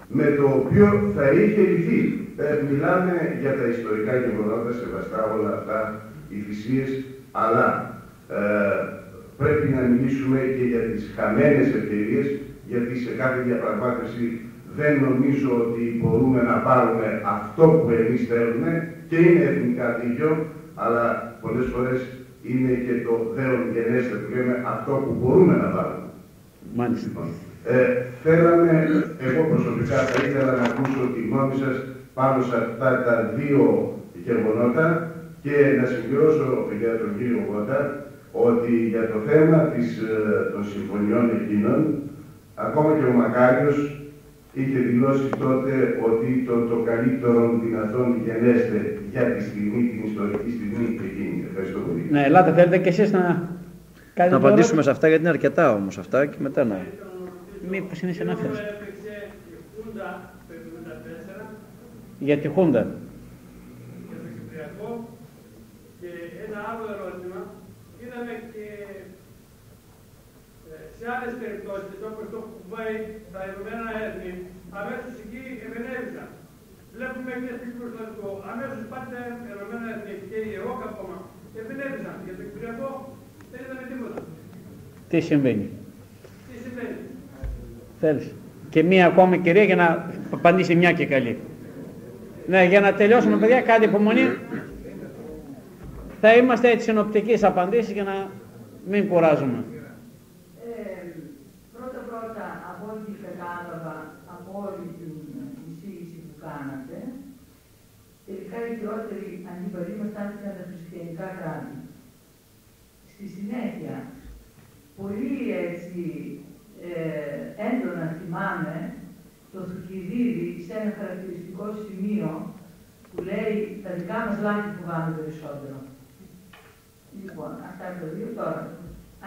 με το οποίο θα είχε λυθεί. Ε, μιλάμε για τα ιστορικά γεγονότα, σεβαστά όλα αυτά, οι θυσίες, αλλά ε, πρέπει να μιλήσουμε και για τις χαμένες ευκαιρίες, γιατί σε κάθε διαπραγμάτευση δεν νομίζω ότι μπορούμε να πάρουμε αυτό που εμείς θέλουμε και είναι εθνικά δίκαιο, αλλά πολλές φορές είναι και το δέον γενέστε που λέμε αυτό που μπορούμε να πάρουμε. Μάλιστα. Λοιπόν, ε, θέλαμε, εγώ προσωπικά θα ήθελα να ακούσω τη γνώμη σας πάνω σε αυτά τα δύο γεγονότα και να συμπληρώσω για τον κύριο Γόντα ότι για το θέμα της, ε, των συμφωνιών εκείνων ακόμα και ο Μακάριος είχε δηλώσει τότε ότι το, το καλύτερο δυνατόν γενέστε για τη στιγμή, την ιστορική στιγμή εκείνη. Ευχαριστώ πολύ. Ναι, ελάτε, θέλετε και εσείς να κάνετε Να απαντήσουμε σε αυτά γιατί είναι αρκετά όμως αυτά και μετά να... Μήπως είναι σε ένα Για τη Χούντα. Για το Κυπριακό. Και ένα άλλο ερώτημα. Είδαμε και ε, σε άλλες περιπτώσεις, όπως το Κουβάι, τα Ηνωμένα Έθνη, αμέσως εκεί επενέβησαν. Βλέπουμε και στην Κωνσταντικό, αμέσως πάντα Ηνωμένα Έθνη και η ΕΟΚ ακόμα επενέβησαν. Για το Κυπριακό δεν είδαμε τίποτα. Τι συμβαίνει; Τι συμβαίνει. Θέλεις. Και μία ακόμη κυρία για να απαντήσει μια και καλή. Ναι, για να τελειώσουμε παιδιά, κάτι υπομονή. Θα είμαστε έτσι συνοπτικοί απαντήσεις για να μην κουράζουμε. Ε, πρώτα πρώτα, από ό,τι κατάλαβα, από όλη την εισήγηση που κάνατε, τελικά οι χειρότεροι αντίπαλοι μας στάθηκαν τα χριστιανικά κράτη. Στη συνέχεια, πολύ έτσι ε, έντονα θυμάμαι το Θουκυδίδη σε ένα χαρακτηριστικό σημείο που λέει τα δικά μας λάθη φοβάμαι περισσότερο. Λοιπόν, αυτά είναι το δύο τώρα.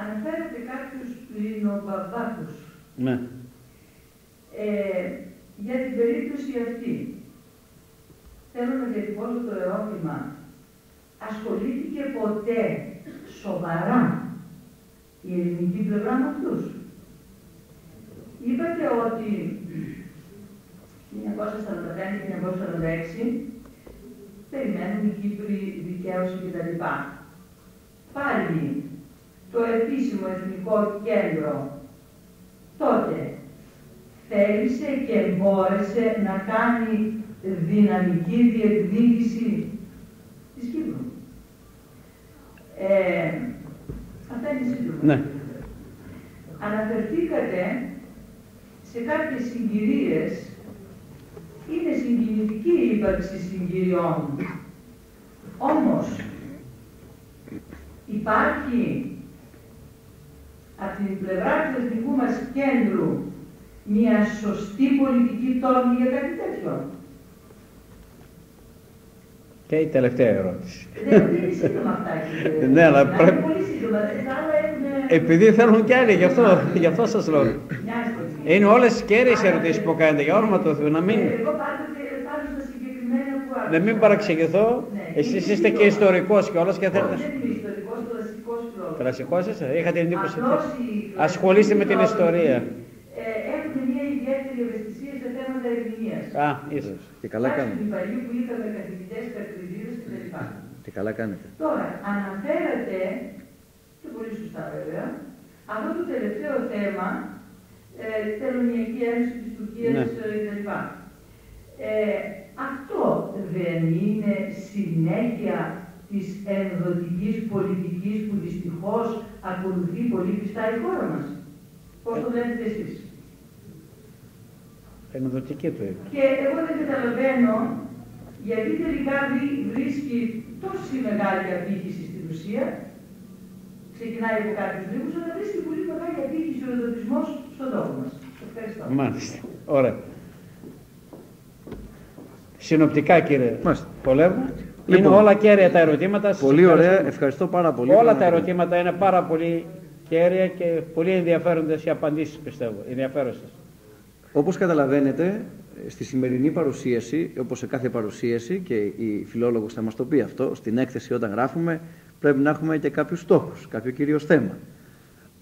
Αναφέρεται κάποιους λινοπαβάκους. Ναι. Ε, για την περίπτωση αυτή, θέλω να διατυπώσω το ερώτημα. Ασχολήθηκε ποτέ σοβαρά η ελληνική πλευρά με αυτούς; Είπατε ότι 1945-1946 περιμένουν οι Κύπροι δικαίωση κτλ. Πάλι το επίσημο εθνικό κέντρο τότε θέλησε και μπόρεσε να κάνει δυναμική διεκδίκηση της Κύπρου. Ε, αυτά είναι σύντομα. Ναι. Αναφερθήκατε σε κάποιες συγκυρίες είναι συγκινητική η ύπαρξη συγκυριών. Όμως υπάρχει την πλευρά του εθνικού μας κέντρου μια σωστή πολιτική τόλμη για κάτι τέτοιο. Και η τελευταία ερώτηση. Δεν είναι σύντομα αυτά, κύριε. Ναι, αλλά Να είναι πρέπει- πολύ σύντομα. Τα άλλα έχουν... Επειδή θέλουν κι άλλοι, γι' αυτό, γι' αυτό σας λέω. Μοιάζει το Είναι όλες κέρυες ερωτήσεις που κάνετε, για όνομα του Θεού, να μην, Εγώ πάντοτε πάνω στα συγκεκριμένα που άκουσα. να μην παραξηγηθώ. Ναι. Εσείς είστε και ιστορικός και όλος και Όχι, θέλετε. Δεν είμαι ιστορικός, κλασικός φιλόλογος. Κλασικός είστε, είχα την εντύπωση. Απλώς ότι οι Ασχολείστε με την κλασικοί ιστορία. φιλόλογοι, ε, Έχουν μια ιδιαίτερη ευαισθησία σε θέματα ερμηνείας. Α, είστε. Και καλά Τουλάχιστον κάνετε. Στην Παλιού που είχαμε καθηγητές, κατηγορίες κτλ. Και καλά κάνετε. Τώρα, αναφέρατε, και πολύ σωστά βέβαια, αυτό το τελευταίο θέμα, ε, τελωνιακή ένωση της Τουρκίας Ναι. ε, κτλ. Ε, αυτό δεν είναι συνέχεια της ενδοτικής πολιτικής που δυστυχώς ακολουθεί πολύ πιστά η χώρα μας. Πώς το βλέπετε εσείς; Ενδοτική του είπε. Και εγώ δεν καταλαβαίνω γιατί τελικά βρί- βρίσκει τόση μεγάλη απήχηση στη Ρουσία, ξεκινάει από κάποιους λίγους, αλλά βρίσκει πολύ μεγάλη απήχηση ο ενδοτισμός στον τόπο μας. Ευχαριστώ. Μάλιστα. Ωραία. Συνοπτικά κύριε Μάλιστα. Πολέμου. Είναι Λοιπόν. όλα κέρια τα ερωτήματα. Σας Πολύ ωραία, ευχαριστούμε. ευχαριστώ πάρα πολύ. Όλα τα Πραγματικά. ερωτήματα είναι πάρα πολύ κέρια και πολύ ενδιαφέροντες οι απαντήσεις πιστεύω. Ενδιαφέρουσες. Όπως καταλαβαίνετε, στη σημερινή παρουσίαση, όπως σε κάθε παρουσίαση, και η φιλόλογος θα μας το πει αυτό, στην έκθεση όταν γράφουμε, πρέπει να έχουμε και κάποιους στόχους, κάποιο κυρίως θέμα.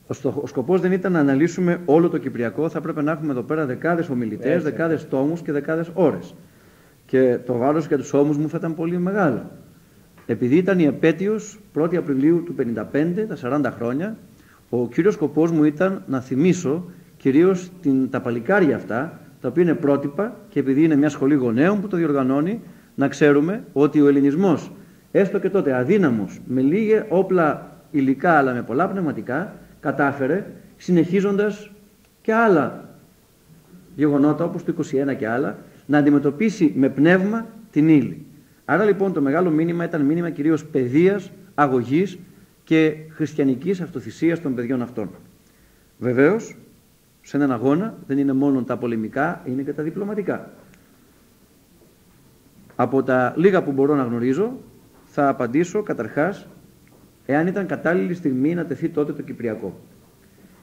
Ο, στοχ- ο σκοπός δεν ήταν να αναλύσουμε όλο το Κυπριακό, θα πρέπει να έχουμε εδώ πέρα δεκάδες ομιλητές, Έτσι. δεκάδες τόμους και δεκάδες ώρες. Και το βάρος για τους ώμους μου θα ήταν πολύ μεγάλο. Επειδή ήταν η επέτειος 1η Απριλίου του 55, τα 40 χρόνια, ο κύριος σκοπός μου ήταν να θυμίσω κυρίως την, τα παλικάρια αυτά, τα οποία είναι πρότυπα και επειδή είναι μια σχολή γονέων που το διοργανώνει, να ξέρουμε ότι ο ελληνισμός, έστω και τότε αδύναμος, με λίγα όπλα υλικά αλλά με πολλά πνευματικά, κατάφερε συνεχίζοντας και άλλα γεγονότα όπως το 21 και άλλα, να αντιμετωπίσει με πνεύμα την ύλη. Άρα λοιπόν το μεγάλο μήνυμα ήταν μήνυμα κυρίως παιδείας, αγωγής και χριστιανικής αυτοθυσίας των παιδιών αυτών. Βεβαίως, σε έναν αγώνα δεν είναι μόνο τα πολεμικά, είναι και τα διπλωματικά. Από τα λίγα που μπορώ να γνωρίζω, θα απαντήσω καταρχάς εάν ήταν κατάλληλη στιγμή να τεθεί τότε το Κυπριακό.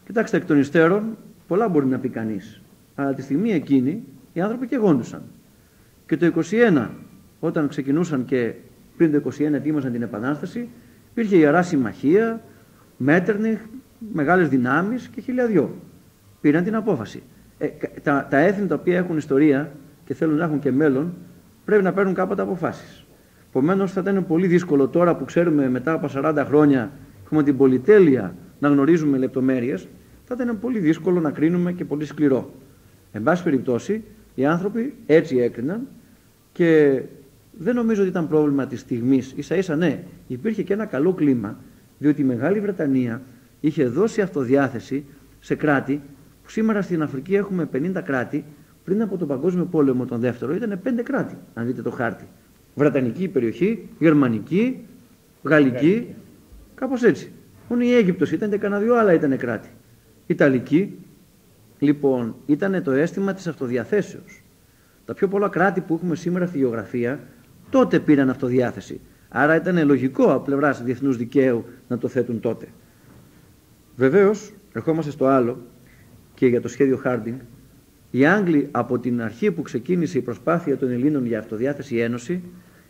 Κοιτάξτε, εκ των υστέρων, πολλά μπορεί να πει κανείς. Αλλά τη στιγμή εκείνη οι άνθρωποι και γόντουσαν. Και το 21, όταν ξεκινούσαν και πριν το 21 ετοίμαζαν την Επανάσταση, υπήρχε ιερά συμμαχία, Μέτερνιχ, μεγάλες δυνάμεις και χιλιαδιό. Πήραν την απόφαση. Ε, κα- τα, τα έθνη τα οποία έχουν ιστορία και θέλουν να έχουν και μέλλον, πρέπει να παίρνουν κάποτε αποφάσεις. Επομένως, θα ήταν πολύ δύσκολο τώρα που ξέρουμε μετά από 40 χρόνια έχουμε την πολυτέλεια να γνωρίζουμε λεπτομέρειες, θα ήταν πολύ δύσκολο να κρίνουμε και πολύ σκληρό. Εν πάση περιπτώσει, οι άνθρωποι έτσι έκριναν και δεν νομίζω ότι ήταν πρόβλημα της στιγμής. Ίσα ίσα ναι, υπήρχε και ένα καλό κλίμα, διότι η Μεγάλη Βρετανία είχε δώσει αυτοδιάθεση σε κράτη που σήμερα στην Αφρική έχουμε 50 κράτη, πριν από τον Παγκόσμιο Πόλεμο τον δεύτερο ήταν 5 κράτη, αν δείτε το χάρτη. Βρετανική περιοχή, Γερμανική, Γαλλική, κάπως έτσι. Μόνο η Αίγυπτος ήταν και κανένα δυο άλλα ήταν κράτη. Ιταλική, λοιπόν, ήταν το αίσθημα της αυτοδιαθέσεως. Τα πιο πολλά κράτη που έχουμε σήμερα στη γεωγραφία τότε πήραν αυτοδιάθεση. Άρα ήταν λογικό από πλευράς διεθνούς δικαίου να το θέτουν τότε. Βεβαίως, ερχόμαστε στο άλλο και για το σχέδιο Χάρντινγκ. Οι Άγγλοι από την αρχή που ξεκίνησε η προσπάθεια των Ελλήνων για αυτοδιάθεση ένωση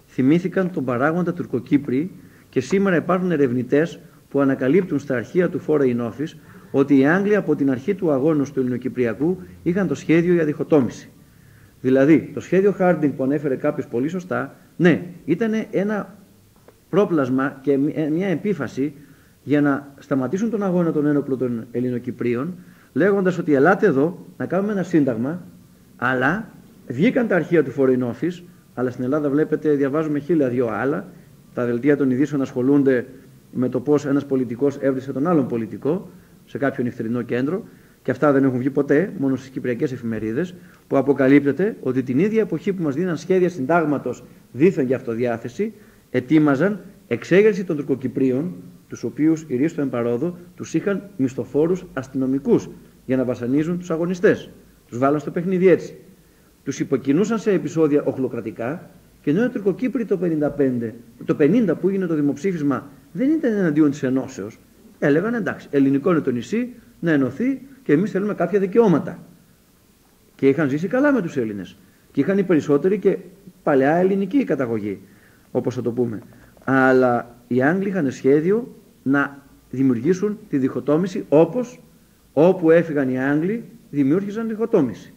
θυμήθηκαν τον παράγοντα Τουρκοκύπρη και σήμερα υπάρχουν ερευνητές που ανακαλύπτουν στα αρχεία του Foreign Office ότι οι Άγγλοι από την αρχή του αγώνου του Ελληνοκυπριακού είχαν το σχέδιο για διχοτόμηση. Δηλαδή, το σχέδιο Χάρντινγκ που ανέφερε κάποιος πολύ σωστά, ναι, ήταν ένα πρόπλασμα και μια επίφαση για να σταματήσουν τον αγώνα των ένοπλων των Ελληνοκυπρίων, λέγοντας ότι ελάτε εδώ να κάνουμε ένα σύνταγμα, αλλά βγήκαν τα αρχεία του Foreign Office, αλλά στην Ελλάδα βλέπετε διαβάζουμε χίλια δυο άλλα. Τα δελτία των ειδήσεων ασχολούνται με το πώς ένας πολιτικός έβρισε τον άλλον πολιτικό σε κάποιο νυχτερινό κέντρο και αυτά δεν έχουν βγει ποτέ, μόνο στις κυπριακές εφημερίδες, που αποκαλύπτεται ότι την ίδια εποχή που μας δίναν σχέδια συντάγματος δίθεν για αυτοδιάθεση, ετοίμαζαν εξέγερση των Τουρκοκυπρίων τους οποίους οι Ρίστο Εμπαρόδο τους είχαν μισθοφόρους αστυνομικούς για να βασανίζουν τους αγωνιστές. Τους βάλαν στο παιχνίδι έτσι. Τους υποκινούσαν σε επεισόδια οχλοκρατικά και ενώ οι Τουρκοκύπροι το 55, το 50 που έγινε το δημοψήφισμα δεν ήταν εναντίον της ενώσεως, έλεγαν εντάξει, ελληνικό είναι το νησί, να ενωθεί και εμείς θέλουμε κάποια δικαιώματα. Και είχαν ζήσει καλά με τους Έλληνες. Και είχαν οι περισσότεροι και παλαιά ελληνική καταγωγή, όπως θα το πούμε. Αλλά οι Άγγλοι είχαν σχέδιο να δημιουργήσουν τη διχοτόμηση όπως όπου έφυγαν οι Άγγλοι δημιούργησαν διχοτόμηση.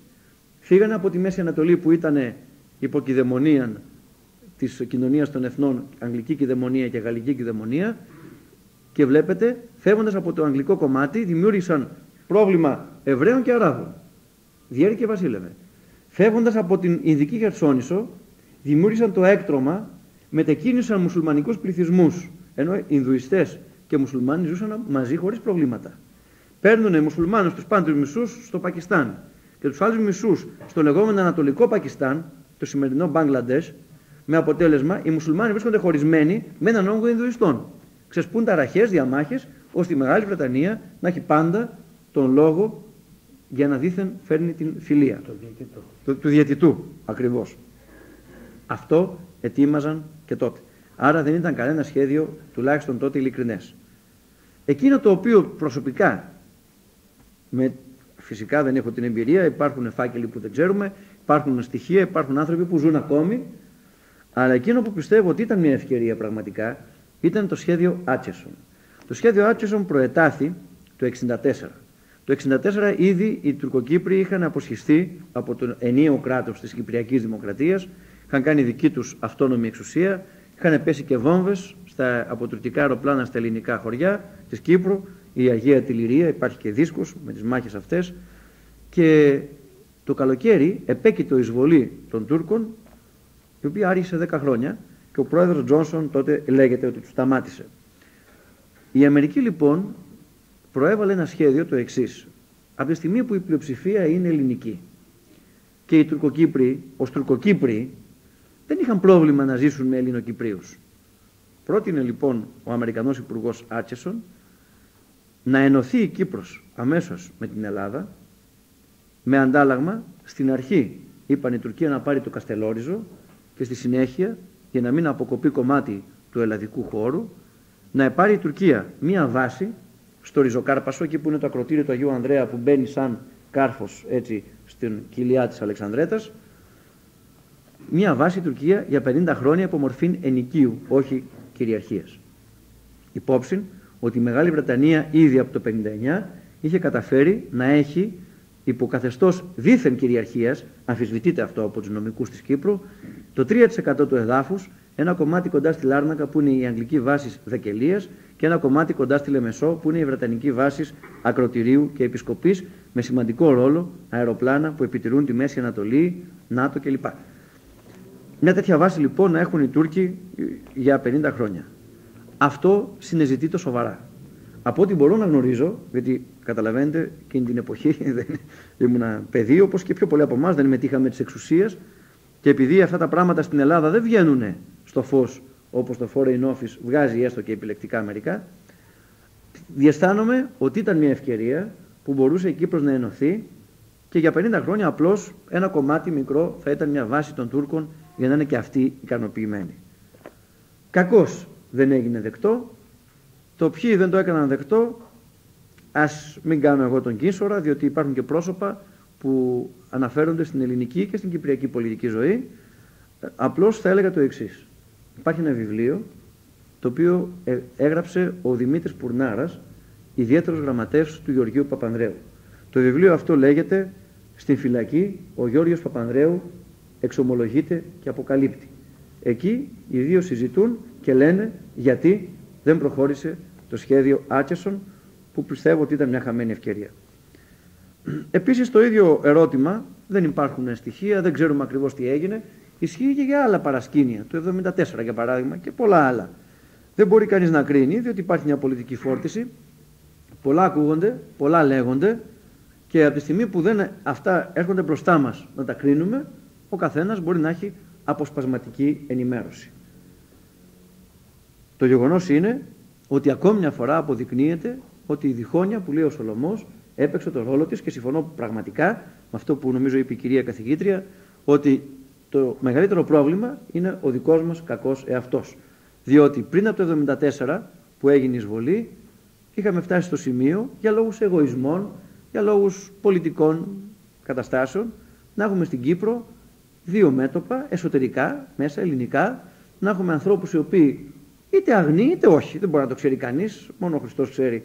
Φύγανε από τη Μέση Ανατολή που ήταν υποκειδαιμονία της κοινωνίας των εθνών, αγγλική κυδαιμονία και γαλλική κυδαιμονία και βλέπετε, φεύγοντας από το αγγλικό κομμάτι, δημιούργησαν πρόβλημα Εβραίων και Αράβων. Διέρη και βασίλευε. Φεύγοντας από την Ινδική Χερσόνησο, δημιούργησαν το έκτρωμα, μετεκίνησαν μουσουλμανικούς πληθυσμούς, ενώ Ινδουιστές και μουσουλμάνοι ζούσαν μαζί χωρίς προβλήματα. Παίρνουν μουσουλμάνους τους πάντους μισούς στο Πακιστάν και τους άλλους μισούς στο λεγόμενο Ανατολικό Πακιστάν, το σημερινό Μπαγκλαντές, με αποτέλεσμα οι μουσουλμάνοι βρίσκονται χωρισμένοι με έναν όγκο Ινδουιστών. Ξεσπούν ταραχέ, διαμάχες, ώστε η Μεγάλη Βρετανία να έχει πάντα τον λόγο για να δήθεν φέρνει την φιλία. Το του, του διαιτητού ακριβώς. Αυτό ετοίμαζαν και τότε. Άρα δεν ήταν κανένα σχέδιο, τουλάχιστον τότε ειλικρινές. Εκείνο το οποίο προσωπικά, με, φυσικά δεν έχω την εμπειρία, υπάρχουν φάκελοι που δεν ξέρουμε, υπάρχουν στοιχεία, υπάρχουν άνθρωποι που ζουν ακόμη, αλλά εκείνο που πιστεύω ότι ήταν μια ευκαιρία πραγματικά ήταν το σχέδιο Άτσεσον. Το σχέδιο Άτσεσον προετάθη το 1964. Το 1964 ήδη οι Τουρκοκύπροι είχαν αποσχιστεί από το ενίο κράτος της Κυπριακής Δημοκρατίας, είχαν κάνει δική τους αυτόνομη εξουσία, είχαν πέσει και βόμβες από τουρκικά αεροπλάνα στα ελληνικά χωριά της Κύπρου, η Αγία Τηληρία, υπάρχει και δίσκος με τις μάχες αυτές. Και το καλοκαίρι επέκειτο εισβολή των Τούρκων η οποία άρχισε 10 χρόνια και ο πρόεδρος Τζόνσον τότε λέγεται ότι τους σταμάτησε. Η Αμερική λοιπόν προέβαλε ένα σχέδιο το εξής. Από τη στιγμή που η πλειοψηφία είναι ελληνική και οι Τουρκοκύπροι, ως Τουρκοκύπροι, δεν είχαν πρόβλημα να ζήσουν με Ελληνοκυπρίους. Πρότεινε λοιπόν ο Αμερικανός Υπουργός Άτσεσον να ενωθεί η Κύπρος αμέσως με την Ελλάδα με αντάλλαγμα στην αρχή είπαν η Τουρκία να πάρει το Καστελόριζο και στη συνέχεια, για να μην αποκοπεί κομμάτι του ελλαδικού χώρου, να πάρει η Τουρκία μία βάση στο Ριζοκάρπασο, εκεί που είναι το ακροτήριο του Αγίου Ανδρέα που μπαίνει σαν κάρφος έτσι στην κοιλιά της Αλεξανδρέτας, μία βάση η Τουρκία για 50 χρόνια από μορφή ενοικίου, όχι κυριαρχίας. Υπόψη ότι η Μεγάλη Βρετανία ήδη από το 59 είχε καταφέρει να έχει υποκαθεστώ δίθεν κυριαρχίας, αμφισβητείται αυτό από τους νομικούς της Κύπρου, το 3% του εδάφους, ένα κομμάτι κοντά στη Λάρνακα που είναι η αγγλική βάση Δεκελίας και ένα κομμάτι κοντά στη Λεμεσό που είναι η βρετανική βάση Ακροτηρίου και Επισκοπής με σημαντικό ρόλο αεροπλάνα που επιτηρούν τη Μέση Ανατολή, ΝΑΤΟ κλπ. Μια τέτοια βάση λοιπόν να έχουν οι Τούρκοι για 50 χρόνια. Αυτό συνεζητείται σοβαρά. Από ό,τι μπορώ να γνωρίζω, γιατί καταλαβαίνετε εκείνη την εποχή δεν ήμουν παιδί, όπως και πιο πολλοί από εμάς δεν μετήχαμε της εξουσίας, και επειδή αυτά τα πράγματα στην Ελλάδα δεν βγαίνουν στο φως όπως το Foreign Office βγάζει έστω και επιλεκτικά μερικά, διαισθάνομαι ότι ήταν μια ευκαιρία που μπορούσε η Κύπρος να ενωθεί και για 50 χρόνια απλώς ένα κομμάτι μικρό θα ήταν μια βάση των Τούρκων για να είναι και αυτοί ικανοποιημένοι. Κακώς δεν έγινε δεκτό το ποιοι δεν το έκαναν δεκτό, ας μην κάνω εγώ τον κίνσορα, διότι υπάρχουν και πρόσωπα που αναφέρονται στην ελληνική και στην κυπριακή πολιτική ζωή. Απλώς θα έλεγα το εξής. Υπάρχει ένα βιβλίο το οποίο ε, έγραψε ο Δημήτρης Πουρνάρας, ιδιαίτερος γραμματεύς του Γεωργίου Παπανδρέου. Το βιβλίο αυτό λέγεται «Στην φυλακή ο Γιώργος Παπανδρέου εξομολογείται και αποκαλύπτει». Εκεί οι δύο συζητούν και λένε γιατί δεν προχώρησε το σχέδιο Άτσεσον που πιστεύω ότι ήταν μια χαμένη ευκαιρία. Επίσης το ίδιο ερώτημα, δεν υπάρχουν στοιχεία, δεν ξέρουμε ακριβώς τι έγινε, ισχύει και για άλλα παρασκήνια, το 1974 για παράδειγμα και πολλά άλλα. Δεν μπορεί κανείς να κρίνει, διότι υπάρχει μια πολιτική φόρτιση, πολλά ακούγονται, πολλά λέγονται και από τη στιγμή που δεν αυτά έρχονται μπροστά μας να τα κρίνουμε, ο καθένας μπορεί να έχει αποσπασματική ενημέρωση. Το γεγονός είναι ότι ακόμη μια φορά αποδεικνύεται ότι η διχόνοια που λέει ο Σολομός έπαιξε το ρόλο της και συμφωνώ πραγματικά με αυτό που νομίζω είπε η κυρία καθηγήτρια ότι το μεγαλύτερο πρόβλημα είναι ο δικός μας κακός εαυτός. Διότι πριν από το 1974 που έγινε η εισβολή είχαμε φτάσει στο σημείο για λόγους εγωισμών, για λόγους πολιτικών καταστάσεων να έχουμε στην Κύπρο δύο μέτωπα εσωτερικά, μέσα ελληνικά, να έχουμε ανθρώπους οι οποίοι είτε αγνοί είτε όχι, δεν μπορεί να το ξέρει κανείς, μόνο ο Χριστός ξέρει,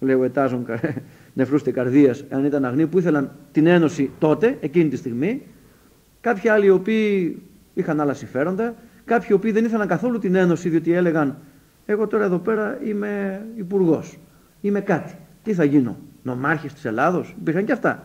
λέει ο Ετάζων νεφρούστε καρδίας, αν ήταν αγνοί που ήθελαν την ένωση τότε, εκείνη τη στιγμή, κάποιοι άλλοι οι οποίοι είχαν άλλα συμφέροντα, κάποιοι οι οποίοι δεν ήθελαν καθόλου την ένωση διότι έλεγαν εγώ τώρα εδώ πέρα είμαι υπουργός, είμαι κάτι, τι θα γίνω, νομάρχης της Ελλάδος, υπήρχαν και αυτά.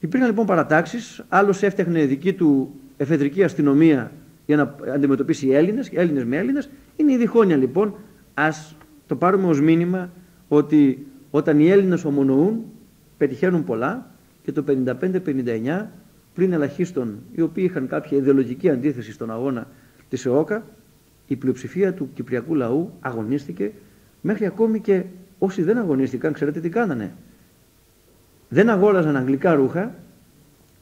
Υπήρχαν λοιπόν παρατάξεις, άλλος έφτιαχνε δική του εφεδρική αστυνομία για να αντιμετωπίσει Έλληνες, Έλληνες με Έλληνες. Είναι η διχόνοια λοιπόν, ας το πάρουμε ως μήνυμα ότι όταν οι Έλληνες ομονοούν πετυχαίνουν πολλά και το 55-59 πριν ελαχίστων οι οποίοι είχαν κάποια ιδεολογική αντίθεση στον αγώνα της ΕΟΚΑ η πλειοψηφία του κυπριακού λαού αγωνίστηκε μέχρι ακόμη και όσοι δεν αγωνίστηκαν ξέρετε τι κάνανε; Δεν αγόραζαν αγγλικά ρούχα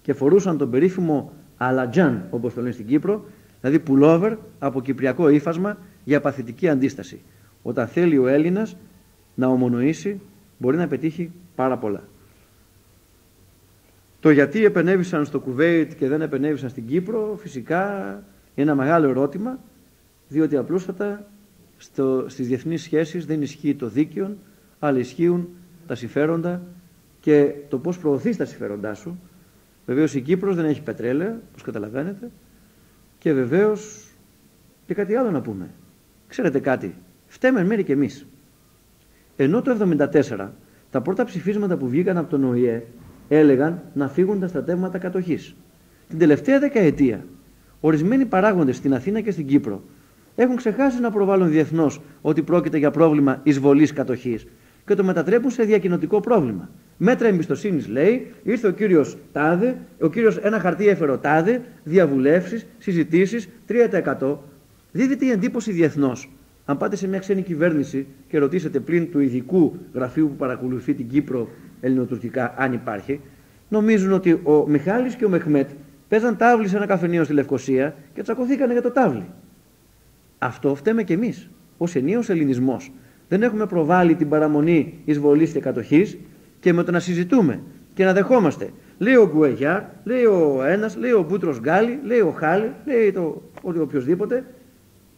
και φορούσαν τον περίφημο αλατζάν όπως το λένε στην Κύπρο δηλαδή πουλόβερ από κυπριακό ύφασμα για παθητική αντίσταση όταν θέλει ο Έλληνας να ομονοήσει μπορεί να πετύχει πάρα πολλά. Το γιατί επενέβησαν στο Κουβέιτ και δεν επενέβησαν στην Κύπρο φυσικά είναι ένα μεγάλο ερώτημα διότι απλούστατα στο, στις διεθνείς σχέσεις δεν ισχύει το δίκαιο αλλά ισχύουν τα συμφέροντα και το πώς προωθείς τα συμφέροντά σου. Βεβαίως η Κύπρος δεν έχει πετρέλαια, όπως καταλαβαίνετε, και βεβαίως και κάτι άλλο να πούμε. Ξέρετε κάτι, φταίμε μέρη και εμείς. Ενώ το 1974 τα πρώτα ψηφίσματα που βγήκαν από τον ΟΗΕ έλεγαν να φύγουν τα στρατεύματα κατοχής. Την τελευταία δεκαετία, ορισμένοι παράγοντες στην Αθήνα και στην Κύπρο έχουν ξεχάσει να προβάλλουν διεθνώς ότι πρόκειται για πρόβλημα εισβολής κατοχής και το μετατρέπουν σε διακοινωτικό πρόβλημα. Μέτρα εμπιστοσύνης λέει, ήρθε ο κύριος Τάδε, ο κύριος ένα χαρτί έφερε ο Τάδε, διαβουλεύσεις, συζητήσεις, 3%. Δίδεται η εντύπωση διεθνώς. Αν πάτε σε μια ξένη κυβέρνηση και ρωτήσετε πλην του ειδικού γραφείου που παρακολουθεί την Κύπρο ελληνοτουρκικά, αν υπάρχει, νομίζουν ότι ο Μιχάλης και ο Μεχμέτ παίζαν τάβλη σε ένα καφενείο στη Λευκοσία και τσακωθήκανε για το τάβλι. Αυτό φταίμε κι εμείς, ως ενίος ελληνισμός. Δεν έχουμε προβάλει την παραμονή εισβολής και κατοχής και με το να συζητούμε και να δεχόμαστε. Λέει ο Γκουεγιάρ, λέει ο ένας, λέει ο Μπούτρος Γκάλι, λέει ο Χάλι, λέει το οποιοδήποτε.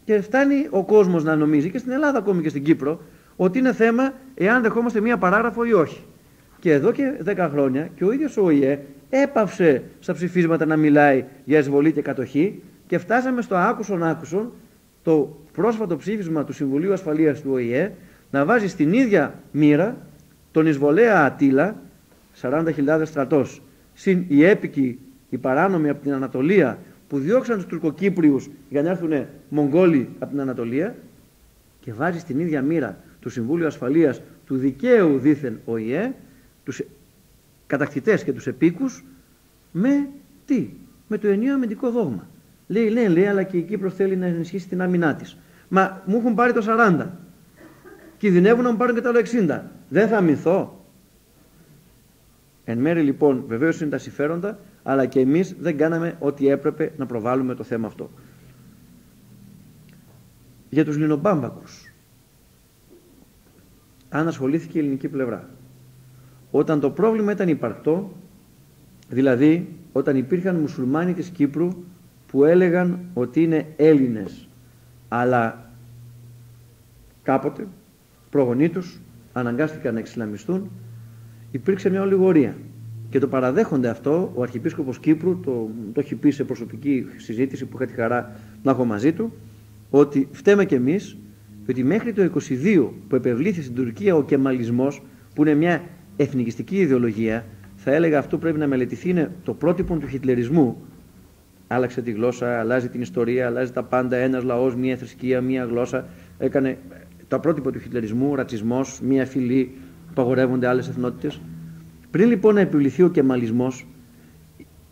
Και φτάνει ο κόσμος να νομίζει και στην Ελλάδα ακόμη και στην Κύπρο ότι είναι θέμα εάν δεχόμαστε μία παράγραφο ή όχι. Και εδώ και 10 χρόνια και ο ίδιος ο ΟΗΕ έπαυσε στα ψηφίσματα να μιλάει για εισβολή και κατοχή και φτάσαμε στο άκουσον άκουσον το πρόσφατο ψήφισμα του Συμβουλίου Ασφαλείας του ΟΗΕ να βάζει στην ίδια μοίρα τον εισβολέα Ατήλα, 40.000 στρατός, συν οι έπικοι, οι παράνομοι από την Ανατολία που διώξαν τους Τουρκοκύπριους για να έρθουν Μογγόλοι από την Ανατολία και βάζει στην ίδια μοίρα του Συμβούλιο Ασφαλείας του δικαίου δήθεν ΟΗΕ, τους κατακτητές και τους επίκους με τι, με το ενίο αμυντικό δόγμα. Λέει, λέει, λέει, αλλά και η Κύπρος θέλει να ενισχύσει την άμυνά της. Μα μου έχουν πάρει το 40. Κινδυνεύουν να μου πάρουν και το άλλο 60. Δεν θα αμυνθώ. Εν μέρει λοιπόν βεβαίως είναι τα συμφέροντα, αλλά και εμείς δεν κάναμε ό,τι έπρεπε να προβάλλουμε το θέμα αυτό. Για τους λινομπάμπακους. Αν ασχολήθηκε η ελληνική πλευρά. Όταν το πρόβλημα ήταν υπαρκτό, δηλαδή όταν υπήρχαν μουσουλμάνοι της Κύπρου που έλεγαν ότι είναι Έλληνες αλλά κάποτε προγονεί τους αναγκάστηκαν να εξισλαμιστούν υπήρξε μια ολιγορία και το παραδέχονται αυτό ο Αρχιεπίσκοπος Κύπρου το, το έχει πει σε προσωπική συζήτηση που είχα τη χαρά να έχω μαζί του ότι φταίμε κι εμείς ότι μέχρι το 22 που επευλήθη στην Τουρκία ο κεμαλισμός που είναι μια εθνικιστική ιδεολογία θα έλεγα αυτό πρέπει να μελετηθεί είναι το πρότυπο του χιτλερισμού άλλαξε τη γλώσσα, αλλάζει την ιστορία, αλλάζει τα πάντα. Ένας λαός, μία θρησκεία, μία γλώσσα. Έκανε το πρότυπο του χιτλερισμού, ρατσισμός, μία φυλή, απαγορεύονται άλλες εθνότητες. Πριν λοιπόν να επιβληθεί ο κεμαλισμός,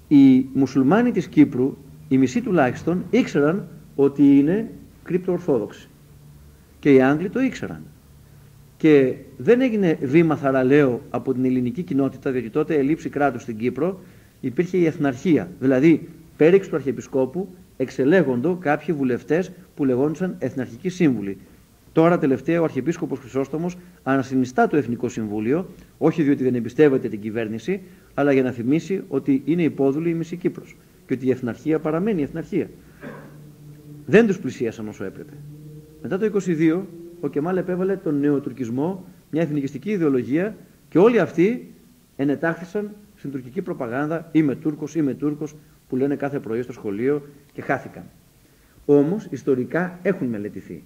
οι μουσουλμάνοι της Κύπρου, οι μισοί τουλάχιστον, ήξεραν ότι είναι κρυπτοορθόδοξοι. Και οι Άγγλοι το ήξεραν. και δεν έγινε βήμα θαραλέο από την ελληνική κοινότητα, διότι τότε ελήψη κράτους στην Κύπρο υπήρχε η εθναρχία. Δηλαδή, πέριξ του Αρχιεπισκόπου εξελέγοντο κάποιοι βουλευτές που λεγόντουσαν εθναρχικοί σύμβουλοι. Τώρα τελευταία ο Αρχιεπίσκοπος Χρυσόστομος ανασυνιστά το Εθνικό Συμβούλιο, όχι διότι δεν εμπιστεύεται την κυβέρνηση, αλλά για να θυμίσει ότι είναι υπόδουλη η μισή Κύπρος και ότι η εθναρχία παραμένει η εθναρχία. Δεν τους πλησίασαν όσο έπρεπε. Μετά το 22 ο Κεμάλ επέβαλε τον νεοτουρκισμό, μια εθνικιστική ιδεολογία και όλοι αυτοί ενετάχθησαν στην τουρκική προπαγάνδα είμαι Τούρκος, είμαι Τούρκος που λένε κάθε πρωί στο σχολείο και χάθηκαν. Όμως ιστορικά έχουν μελετηθεί.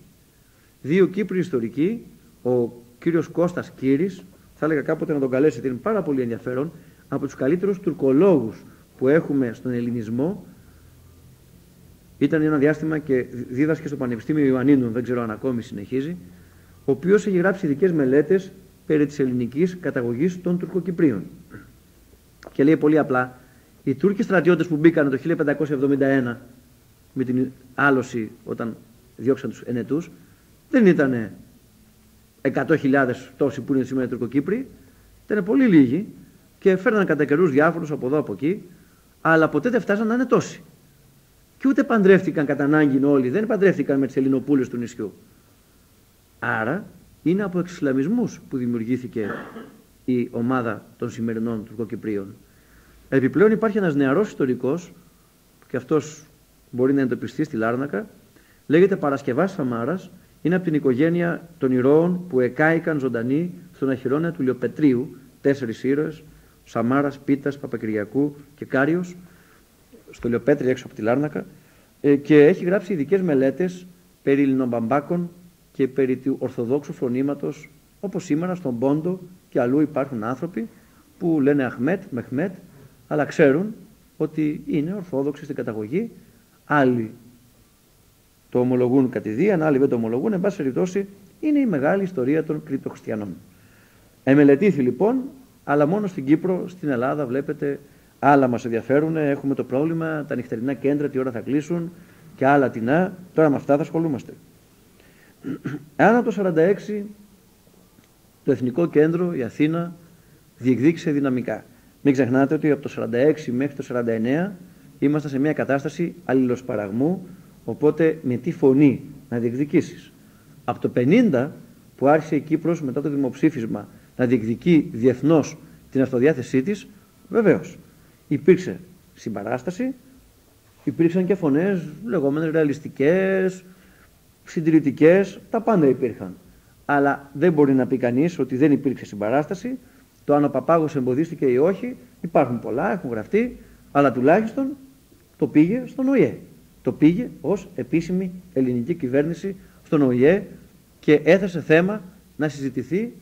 Δύο Κύπροι ιστορικοί, ο κύριος Κώστας Κύρης, θα έλεγα κάποτε να τον καλέσετε, είναι πάρα πολύ ενδιαφέρον, από τους καλύτερους τουρκολόγους που έχουμε στον ελληνισμό, ήταν ένα διάστημα και δίδασκε στο Πανεπιστήμιο Ιωαννίνων, δεν ξέρω αν ακόμη συνεχίζει, ο οποίος έχει γράψει ειδικές μελέτες περί της ελληνικής καταγωγής των Τουρκοκυπρίων. Και λέει πολύ απλά, οι Τούρκοι στρατιώτες που μπήκαν το 1571 με την άλωση όταν διώξαν τους ενετούς, δεν ήταν 100.000 τόσοι που είναι σήμερα οι Τουρκοκύπροι, ήταν πολύ λίγοι και φέρναν κατά καιρούς διάφορους από εδώ από εκεί, αλλά ποτέ δεν φτάσαν να είναι τόσοι. Και ούτε παντρεύτηκαν κατά ανάγκη όλοι, δεν παντρεύτηκαν με τις Ελληνοπούλες του νησιού. Άρα είναι από εξισλαμισμούς που δημιουργήθηκε η ομάδα των σημερινών Τουρκοκυπρίων. Επιπλέον υπάρχει ένας νεαρός ιστορικός, και αυτός μπορεί να εντοπιστεί στη Λάρνακα, λέγεται Παρασκευάς Σαμάρας, είναι από την οικογένεια των ηρώων που εκάηκαν ζωντανοί στον αχυρόνα του Λιοπετρίου, τέσσερις ήρωες, Σαμάρας, Πίτας, Παπακυριακού και Κάριος, στο Λιοπέτρι έξω από τη Λάρνακα, ε, και έχει γράψει ειδικές μελέτες περί Ελληνομπαμπάκων και περί του Ορθοδόξου φρονήματος, όπως σήμερα στον Πόντο και αλλού υπάρχουν άνθρωποι που λένε Αχμέτ, Μεχμέτ, αλλά ξέρουν ότι είναι Ορθόδοξοι στην καταγωγή. Άλλοι το ομολογούν κατηδίαν, άλλοι δεν το ομολογούν. Εν πάση περιπτώσει, είναι η μεγάλη ιστορία των κρυπτοχριστιανών. Εμελετήθη λοιπόν, αλλά μόνο στην Κύπρο, στην Ελλάδα βλέπετε άλλα μας ενδιαφέρουν, έχουμε το πρόβλημα, τα νυχτερινά κέντρα τι ώρα θα κλείσουν και άλλα τεινά, τώρα με αυτά θα ασχολούμαστε. Αν από το 1946 το Εθνικό Κέντρο, η Αθήνα, διεκδίκησε δυναμικά. Μην ξεχνάτε ότι από το 1946 μέχρι το 1949 ήμασταν σε μια κατάσταση αλληλοσπαραγμού Οπότε με τι φωνή να διεκδικήσεις. Από το 50 που άρχισε η Κύπρος μετά το δημοψήφισμα να διεκδικεί διεθνώς την αυτοδιάθεσή της, βεβαίως υπήρξε συμπαράσταση, υπήρξαν και φωνές λεγόμενες ρεαλιστικές, συντηρητικές, τα πάντα υπήρχαν. Αλλά δεν μπορεί να πει κανείς ότι δεν υπήρξε συμπαράσταση. Το αν ο Παπάγος εμποδίστηκε ή όχι, υπάρχουν πολλά, έχουν γραφτεί, αλλά τουλάχιστον το πήγε στον ΟΗΕ το πήγε ως επίσημη ελληνική κυβέρνηση στον ΟΗΕ και έθεσε θέμα να συζητηθεί,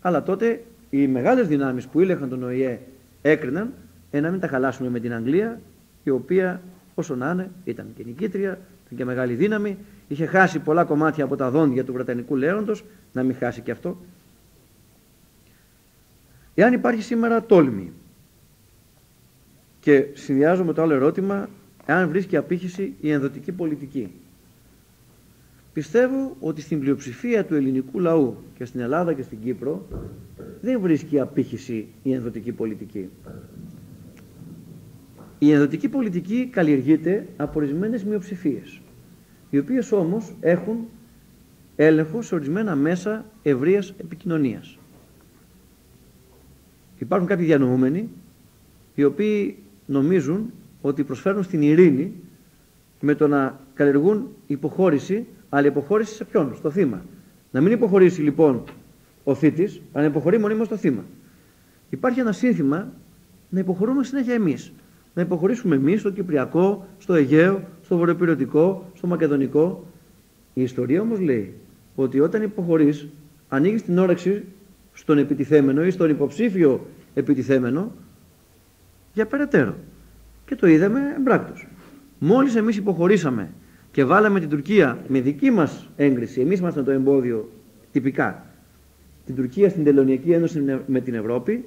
αλλά τότε οι μεγάλες δυνάμεις που ήλεχαν τον ΟΗΕ έκριναν ε, να μην τα χαλάσουμε με την Αγγλία, η οποία όσο να είναι ήταν και νικήτρια, ήταν και μεγάλη δύναμη, είχε χάσει πολλά κομμάτια από τα δόντια του Βρετανικού λέοντος, να μην χάσει και αυτό. Εάν υπάρχει σήμερα τόλμη και συνδυάζω με το άλλο ερώτημα εάν βρίσκει απήχηση η ενδοτική πολιτική. Πιστεύω ότι στην πλειοψηφία του ελληνικού λαού και στην Ελλάδα και στην Κύπρο δεν βρίσκει απήχηση η ενδοτική πολιτική. Η ενδοτική πολιτική καλλιεργείται από ορισμένες μειοψηφίες, οι οποίες όμως έχουν έλεγχο σε ορισμένα μέσα ευρείας επικοινωνίας. Υπάρχουν κάποιοι διανοούμενοι οι οποίοι νομίζουν ότι προσφέρουν στην ειρήνη με το να καλλιεργούν υποχώρηση, αλλά υποχώρηση σε ποιον, στο θύμα. Να μην υποχωρήσει λοιπόν ο θήτης, αλλά να υποχωρεί μονίμως το θύμα. Υπάρχει ένα σύνθημα να υποχωρούμε συνέχεια εμείς. Να υποχωρήσουμε εμείς στο Κυπριακό, στο Αιγαίο, στο Βορειοπυρωτικό, στο Μακεδονικό. Η ιστορία όμως λέει ότι όταν υποχωρείς, ανοίγεις την όρεξη στον επιτιθέμενο ή στον υποψήφιο επιτιθέμενο για περαιτέρω και το είδαμε εμπράκτος. Μόλις εμείς υποχωρήσαμε και βάλαμε την Τουρκία με δική μας έγκριση, εμείς ήμασταν το εμπόδιο τυπικά, την Τουρκία στην Τελωνιακή Ένωση με την Ευρώπη,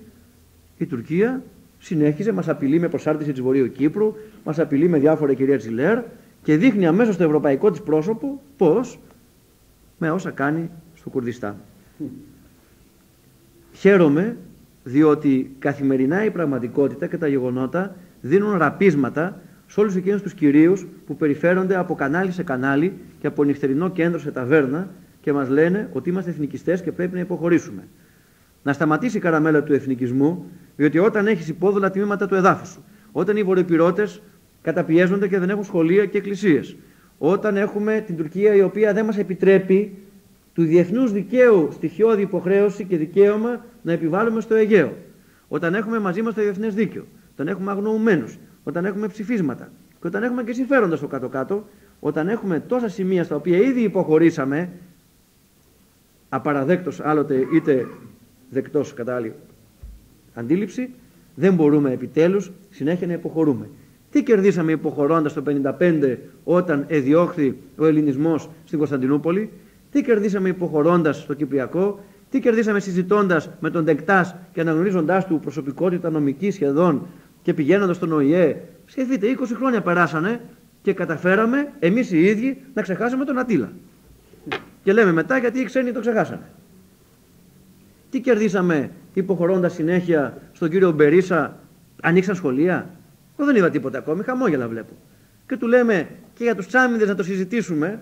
η Τουρκία συνέχιζε, μας απειλεί με προσάρτηση της Βορείου Κύπρου, μας απειλεί με διάφορα κυρία Τζιλέρ και δείχνει αμέσως το ευρωπαϊκό της πρόσωπο πώς με όσα κάνει στο Κουρδιστάν. χαίρομαι διότι καθημερινά η πραγματικότητα και τα γεγονότα δίνουν ραπίσματα σε όλους εκείνους τους κυρίους που περιφέρονται από κανάλι σε κανάλι και από νυχτερινό κέντρο σε ταβέρνα και μας λένε ότι είμαστε εθνικιστές και πρέπει να υποχωρήσουμε. Να σταματήσει η καραμέλα του εθνικισμού, διότι όταν έχεις υπόδουλα τμήματα του εδάφους σου, όταν οι βορειοπυρώτες καταπιέζονται και δεν έχουν σχολεία και εκκλησίες, όταν έχουμε την Τουρκία η οποία δεν μας επιτρέπει του διεθνούς δικαίου στοιχειώδη υποχρέωση και δικαίωμα να επιβάλλουμε στο Αιγαίο. Όταν έχουμε μαζί μας το διεθνές δίκαιο, όταν έχουμε αγνοουμένους, όταν έχουμε ψηφίσματα και όταν έχουμε και συμφέροντα στο κάτω-κάτω, όταν έχουμε τόσα σημεία στα οποία ήδη υποχωρήσαμε, απαραδέκτος άλλοτε είτε δεκτός κατά άλλη αντίληψη, δεν μπορούμε επιτέλους συνέχεια να υποχωρούμε. Τι κερδίσαμε υποχωρώντας το 1955 όταν εδιώχθη ο ελληνισμός στην Κωνσταντινούπολη, τι κερδίσαμε υποχωρώντας στο Κυπριακό, τι κερδίσαμε συζητώντας με τον Δεκτά και αναγνωρίζοντάς του προσωπικότητα νομική σχεδόν και πηγαίνοντα στον ΟΗΕ. Σκεφτείτε, 20 χρόνια περάσανε και καταφέραμε εμείς οι ίδιοι να ξεχάσουμε τον Ατήλα. Και λέμε μετά γιατί οι ξένοι το ξεχάσανε. Τι κερδίσαμε υποχωρώντας συνέχεια στον κύριο Μπερίσα, ανοίξαν σχολεία. Εγώ δεν είδα τίποτα ακόμη, χαμόγελα βλέπω. Και του λέμε και για τους τσάμιδες να το συζητήσουμε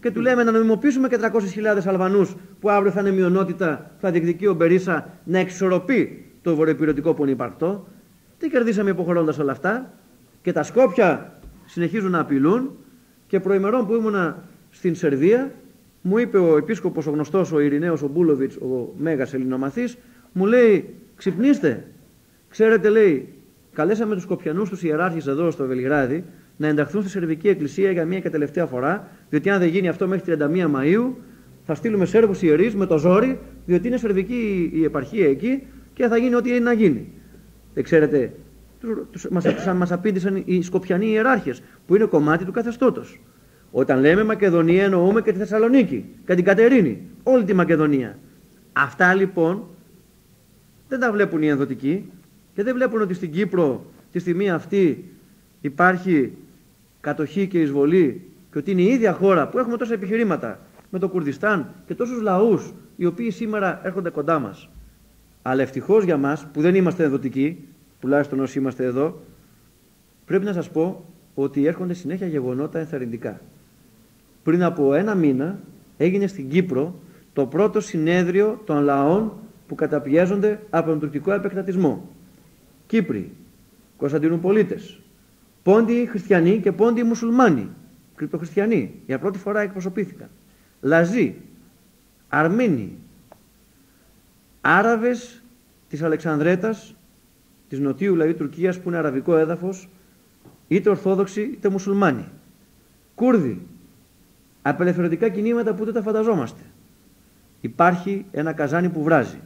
και του λέμε να νομιμοποιήσουμε και 300.000 Αλβανούς που αύριο θα είναι μειονότητα, θα διεκδικεί ο Μπερίσα να εξορροπεί το βορειοπηρωτικό που είναι υπαρκτό. Τι κερδίσαμε υποχωρώντα όλα αυτά; Και τα Σκόπια συνεχίζουν να απειλούν. Και προημερών που ήμουνα στην Σερβία, μου είπε ο επίσκοπος ο γνωστός, ο Ειρηναίος ο Μπούλοβιτς, ο μέγας ελληνομαθής, μου λέει ξυπνήστε. Ξέρετε λέει, καλέσαμε τους Σκοπιανούς τους ιεράρχες εδώ στο Βελιγράδι να ενταχθούν στη Σερβική Εκκλησία για μία και τελευταία φορά, διότι αν δεν γίνει αυτό μέχρι 31 Μαΐου, θα στείλουμε Σέρβους ιερείς με το ζόρι, διότι είναι σερβική η επαρχία εκεί και θα γίνει ό,τι είναι να γίνει. Δεν ξέρετε, τους, μας, μας απήντησαν οι Σκοπιανοί ιεράρχες, που είναι κομμάτι του καθεστώτος. Όταν λέμε Μακεδονία εννοούμε και τη Θεσσαλονίκη και την Κατερίνη, όλη τη Μακεδονία. Αυτά λοιπόν δεν τα βλέπουν οι ενδοτικοί και δεν βλέπουν ότι στην Κύπρο τη στιγμή αυτή υπάρχει κατοχή και εισβολή και ότι είναι η ίδια χώρα που έχουμε τόσα επιχειρήματα με το Κουρδιστάν και τόσους λαούς οι οποίοι σήμερα έρχονται κοντά μας. Αλλά ευτυχώς για μας που δεν είμαστε ενδοτικοί, τουλάχιστον όσοι είμαστε εδώ, πρέπει να σας πω ότι έρχονται συνέχεια γεγονότα ενθαρρυντικά. Πριν από ένα μήνα έγινε στην Κύπρο το πρώτο συνέδριο των λαών που καταπιέζονται από τον τουρκικό επεκτατισμό. Κύπροι, Κωνσταντινουπολίτες, πόντιοι χριστιανοί και πόντιοι μουσουλμάνοι, κρυπτοχριστιανοί, για πρώτη φορά εκπροσωπήθηκαν. Λαζοί, Αρμένοι, Άραβες της Αλεξανδρέτας, της νοτίου δηλαδή Τουρκίας που είναι αραβικό έδαφος, είτε Ορθόδοξοι είτε Μουσουλμάνοι. Κούρδοι, απελευθερωτικά κινήματα που δεν τα φανταζόμαστε. Υπάρχει ένα καζάνι που βράζει.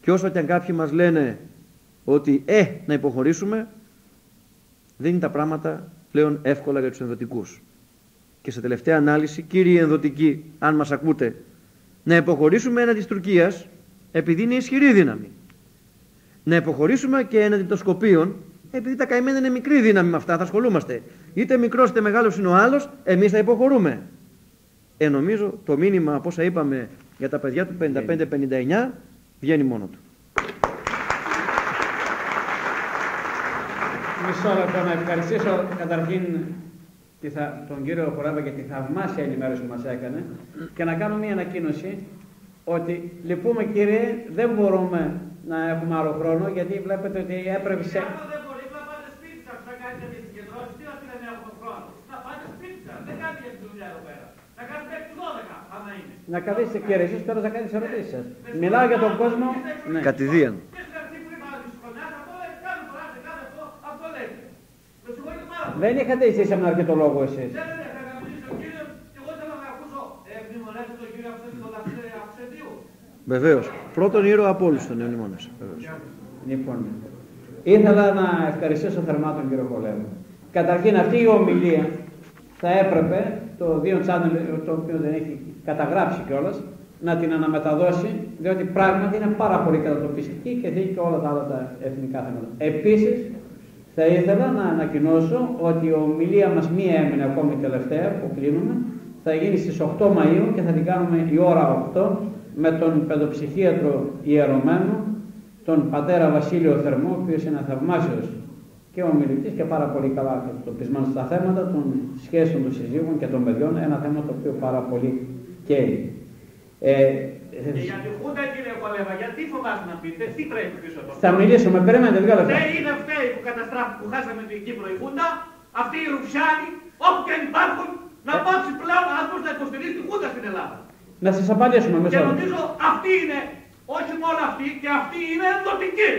Και όσο και αν κάποιοι μας λένε ότι ε, να υποχωρήσουμε, δεν είναι τα πράγματα πλέον εύκολα για τους ενδοτικούς. Και σε τελευταία ανάλυση, κύριοι ενδοτικοί, αν μας ακούτε, να υποχωρήσουμε έναντι της Τουρκίας, επειδή είναι ισχυρή δύναμη. Να υποχωρήσουμε και έναντι των Σκοπίων, επειδή τα καημένα είναι μικρή δύναμη με αυτά, θα ασχολούμαστε. Είτε μικρός είτε μεγάλος είναι ο άλλος, εμείς θα υποχωρούμε. Ε, νομίζω το μήνυμα από όσα είπαμε για τα παιδιά του 55-59 βγαίνει μόνο του. Μισό λεπτό να ευχαριστήσω καταρχήν τον κύριο Χοράβα για τη θαυμάσια ενημέρωση που μας έκανε και να κάνω μια ανακοίνωση ότι λυπούμε κύριε, δεν μπορούμε να έχουμε άλλο χρόνο γιατί βλέπετε ότι έπρεπε σε... Να καθίσετε κύριε, εσείς τώρα θα κάνετε ερωτήσεις σας. Μιλάω για τον κόσμο. Ναι. Κατηδίαν. Δεν είχατε εσείς έναν αρκετό λόγο εσείς. Βεβαίως. Πρώτον ήρωα από όλους τον αιωνιμόνα. Λοιπόν, ήθελα να ευχαριστήσω θερμά τον κύριο Κολέμου. Καταρχήν αυτή η ομιλία θα έπρεπε το Δύο Channel, το οποίο δεν έχει καταγράψει κιόλας, να την αναμεταδώσει, διότι πράγματι είναι πάρα πολύ κατατοπιστική και δει και όλα τα άλλα τα εθνικά θέματα. Επίσης, θα ήθελα να ανακοινώσω ότι η ομιλία μας μία έμεινε ακόμη τελευταία που κλείνουμε, θα γίνει στις 8 Μαΐου και θα την κάνουμε η ώρα 8 με τον παιδοψυχίατρο ιερωμένο, τον πατέρα Βασίλειο Θερμό, ο οποίος είναι θαυμάσιος και ομιλητής και πάρα πολύ καλά εκτοπισμένος στα θέματα των σχέσεων των συζύγων και των παιδιών, ένα θέμα το οποίο πάρα πολύ καίει. Ε, και για τη Χούντα, κύριε Κολέβα, γιατί φοβάστε να πείτε, τι πρέπει πίσω από Θα μιλήσω, με περιμένετε δύο λεπτά. Δεν είναι φταίει που καταστράφει που χάσαμε την Κύπρο η Χούντα, αυτοί οι Ρουφιάνοι, όπου και αν υπάρχουν, να πάψει πλέον άνθρωπος να υποστηρίζει τη Χούντα στην Ελλάδα. Να σας απαντήσουμε μέσα. Και νομίζω αυτή είναι, όχι μόνο αυτή, και αυτή είναι ενδοτική.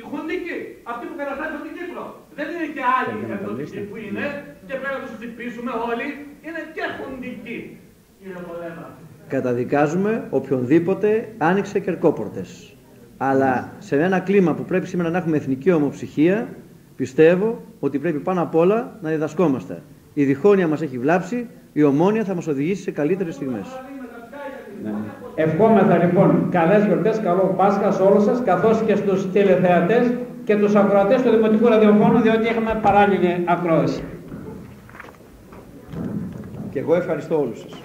Η χουντική, αυτή που καταστάσεις την Κύπρο. Δεν είναι και άλλοι ενδοτικοί που είναι και πρέπει να τους χτυπήσουμε όλοι. Είναι και χουντική, κύριε Πολέμα καταδικάζουμε οποιονδήποτε άνοιξε κερκόπορτες. Αλλά σε ένα κλίμα που πρέπει σήμερα να έχουμε εθνική ομοψυχία, πιστεύω ότι πρέπει πάνω απ' όλα να διδασκόμαστε. Η διχόνοια μας έχει βλάψει, η ομόνια θα μας οδηγήσει σε καλύτερες στιγμές. Ναι. Ευχόμεθα λοιπόν καλές γιορτές, καλό Πάσχα σε όλους σας, καθώς και στους τηλεθεατές και τους ακροατές του Δημοτικού Ραδιοφώνου, διότι έχουμε παράλληλη ακρόαση. Και εγώ ευχαριστώ όλους σας.